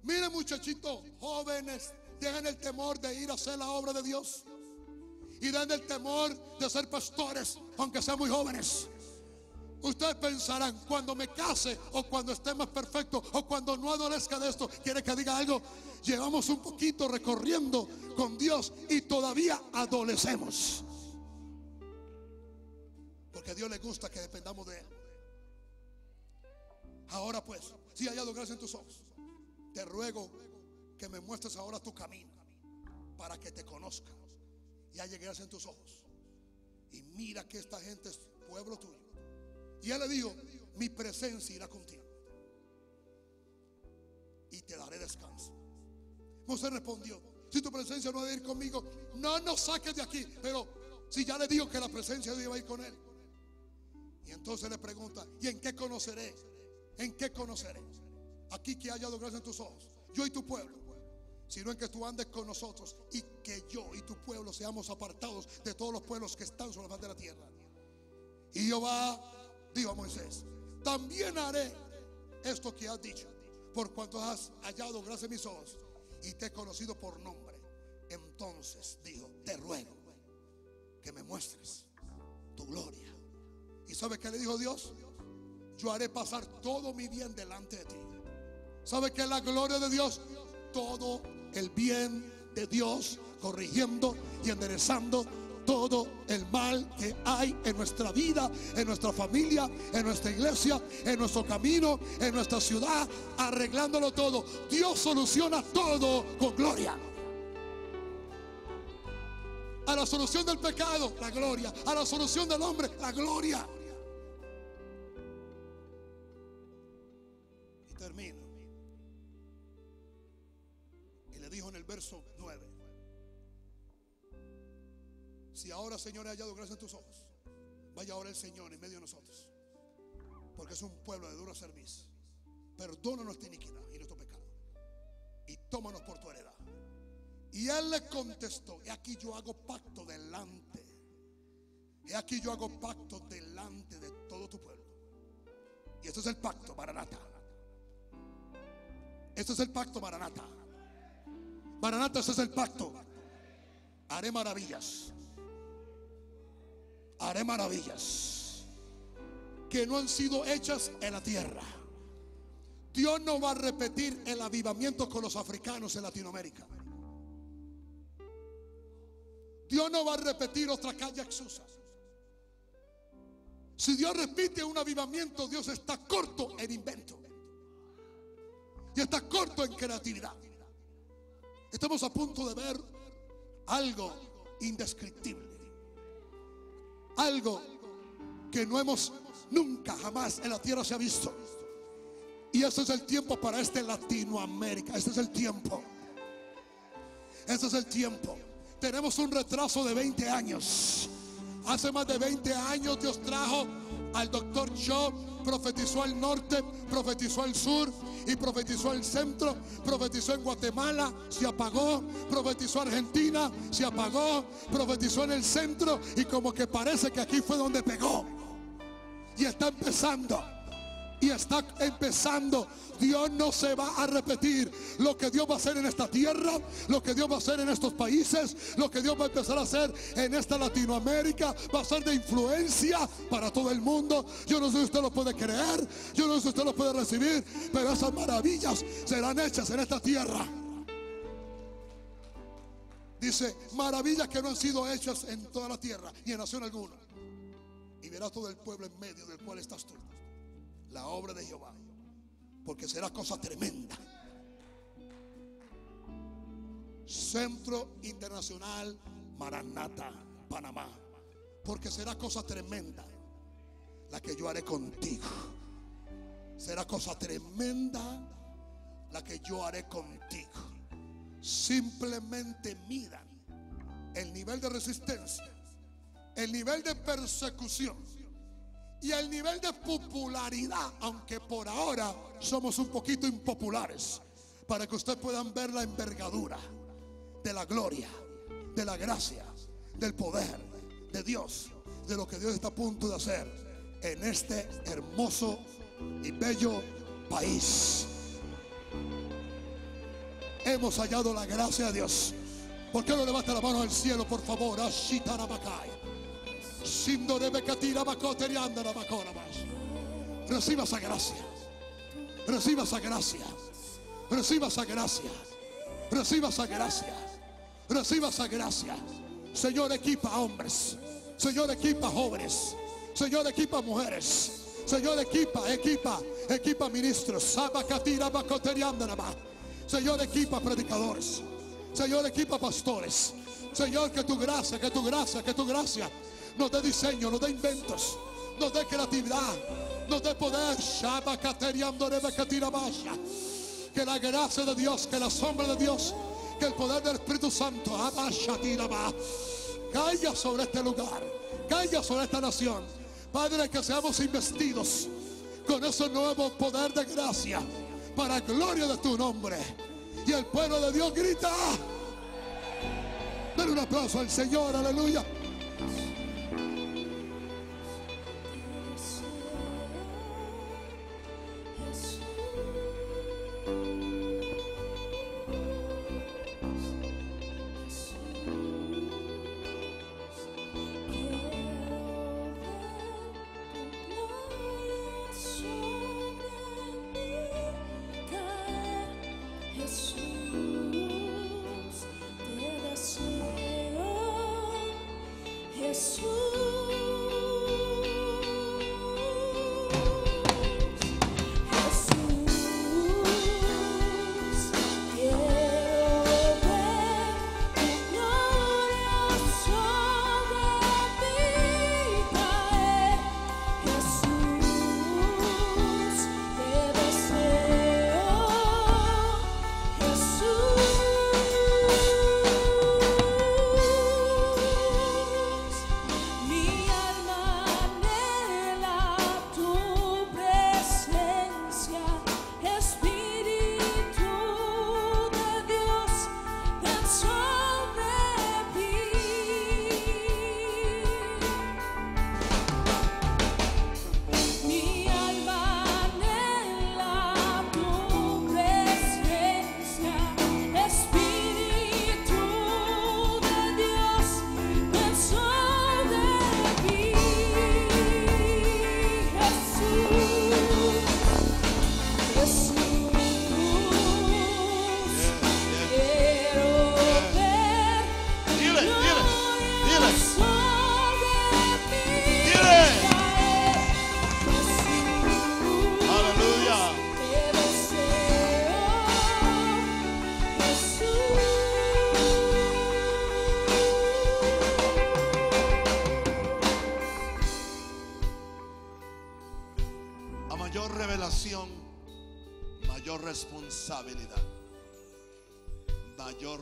Miren muchachitos, jóvenes, dejen el temor de ir a hacer la obra de Dios. Y den el temor de ser pastores, aunque sean muy jóvenes. Ustedes pensarán, cuando me case o cuando esté más perfecto o cuando no adolezca de esto, quiere que diga algo. Llevamos un poquito recorriendo con Dios y todavía adolecemos. Porque a Dios le gusta que dependamos de Él. Ahora pues, si hay gracia en tus ojos, te ruego que me muestres ahora tu camino para que te conozca y haya gracia en tus ojos. Y mira que esta gente es pueblo tuyo. Y él le dijo, mi presencia irá contigo. Y te daré descanso. José respondió, si tu presencia no ha de ir conmigo, no nos saques de aquí. Pero si ya le digo que la presencia de Dios va a ir con él. Y entonces le pregunta, ¿y en qué conoceré? ¿En qué conoceré? Aquí que haya hallado gracia en tus ojos, yo y tu pueblo, sino en que tú andes con nosotros y que yo y tu pueblo seamos apartados de todos los pueblos que están sobre la faz de la tierra. Y Jehová dijo a Moisés, también haré esto que has dicho, por cuanto has hallado gracia en mis ojos y te he conocido por nombre. Entonces dijo, te ruego que me muestres tu gloria. ¿Y sabes qué le dijo Dios? Yo haré pasar todo mi bien delante de ti. ¿Sabe que la gloria de Dios? Todo el bien de Dios corrigiendo y enderezando todo el mal que hay en nuestra vida, en nuestra familia, en nuestra iglesia, en nuestro camino, en nuestra ciudad, arreglándolo todo. Dios soluciona todo con gloria. A la solución del pecado, la gloria. A la solución del hombre, la gloria. Ahora, Señor, he hallado gracia en tus ojos, vaya ahora el Señor en medio de nosotros. Porque es un pueblo de duro servicio. Perdona nuestra iniquidad y nuestro pecado. Y tómanos por tu heredad. Y él le contestó, he aquí yo hago pacto delante. He aquí yo hago pacto delante de todo tu pueblo. Y esto es el pacto, Maranata. Esto es el pacto, Maranata. Maranata, este es el pacto. Haré maravillas haré maravillas que no han sido hechas en la tierra. Dios no va a repetir el avivamiento con los africanos en Latinoamérica. Dios no va a repetir otra calle Exusa. Si Dios repite un avivamiento, Dios está corto en invento. Y está corto en creatividad. Estamos a punto de ver algo indescriptible algo que no hemos nunca jamás en la tierra se ha visto. Y ese es el tiempo para este Latinoamérica. Este es el tiempo. Este es el tiempo. Tenemos un retraso de 20 años. Hace más de 20 años Dios trajo al doctor Joe, profetizó al norte, profetizó al sur y profetizó al centro, profetizó en Guatemala, se apagó, profetizó Argentina, se apagó, profetizó en el centro y como que parece que aquí fue donde pegó. Y está empezando y está empezando. Dios no se va a repetir. Lo que Dios va a hacer en esta tierra, lo que Dios va a hacer en estos países, lo que Dios va a empezar a hacer en esta Latinoamérica, va a ser de influencia para todo el mundo. Yo no sé si usted lo puede creer, yo no sé si usted lo puede recibir, pero esas maravillas serán hechas en esta tierra. Dice, maravillas que no han sido hechas en toda la tierra, ni en nación alguna. Y verás todo el pueblo en medio del cual estás tú la obra de Jehová, porque será cosa tremenda. Centro Internacional Maranata, Panamá, porque será cosa tremenda la que yo haré contigo. Será cosa tremenda la que yo haré contigo. Simplemente miran el nivel de resistencia, el nivel de persecución y el nivel de popularidad, aunque por ahora somos un poquito impopulares, para que ustedes puedan ver la envergadura de la gloria, de la gracia, del poder de Dios, de lo que Dios está a punto de hacer en este hermoso y bello país. Hemos hallado la gracia de Dios. ¿Por qué no levanta la mano al cielo, por favor? Reciba esa gracia. Reciba esa gracia. Reciba esa gracia. Reciba esa gracia. Reciba esa gracia. Señor, equipa hombres. Señor, equipa jóvenes. Señor, equipa mujeres. Señor, equipa, equipa, equipa ministros. Señor, equipa predicadores. Señor, equipa pastores. Señor, que tu gracia, que tu gracia, que tu gracia nos dé diseño, nos dé inventos, nos dé creatividad, nos dé poder. Que la gracia de Dios, que la sombra de Dios, que el poder del Espíritu Santo caiga sobre este lugar, caiga sobre esta nación. Padre, que seamos investidos con ese nuevo poder de gracia para gloria de tu nombre. Y el pueblo de Dios grita. Den un aplauso al Señor, aleluya.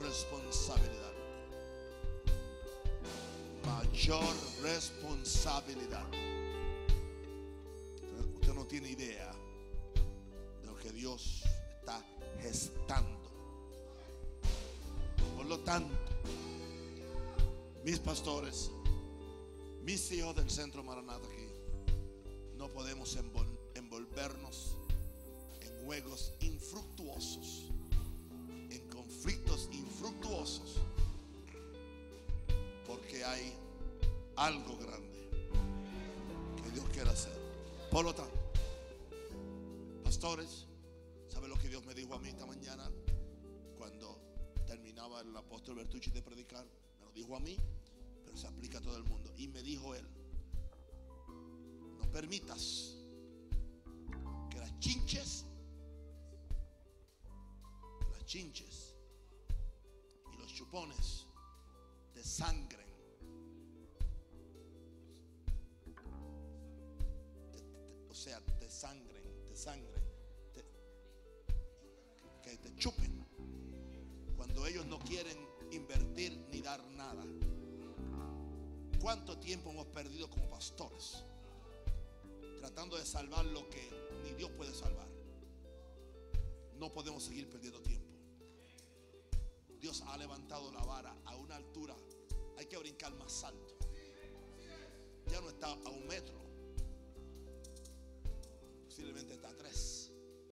Responsabilidad. Mayor responsabilidad. Usted no tiene idea de lo que Dios está gestando. Por lo tanto, mis pastores, mis hijos del centro Maranata aquí, no podemos envol- envolvernos en juegos infructuosos, conflictos infructuosos, porque hay algo grande que Dios quiere hacer. Por lo pastores, ¿sabe lo que Dios me dijo a mí esta mañana cuando terminaba el apóstol Bertucci de predicar? Me lo dijo a mí, pero se aplica a todo el mundo. Y me dijo él, no permitas que las chinches, las chinches y los chupones te sangren. Te- te- o sea, te sangren, te sangren, te- que te chupen cuando ellos no quieren invertir ni dar nada. ¿Cuánto tiempo hemos perdido como pastores? Tratando de salvar lo que ni Dios puede salvar. No podemos seguir perdiendo tiempo. Dios ha levantado la vara a una altura. Hay que brincar más alto. Ya no está a un metro. Posiblemente está a tres.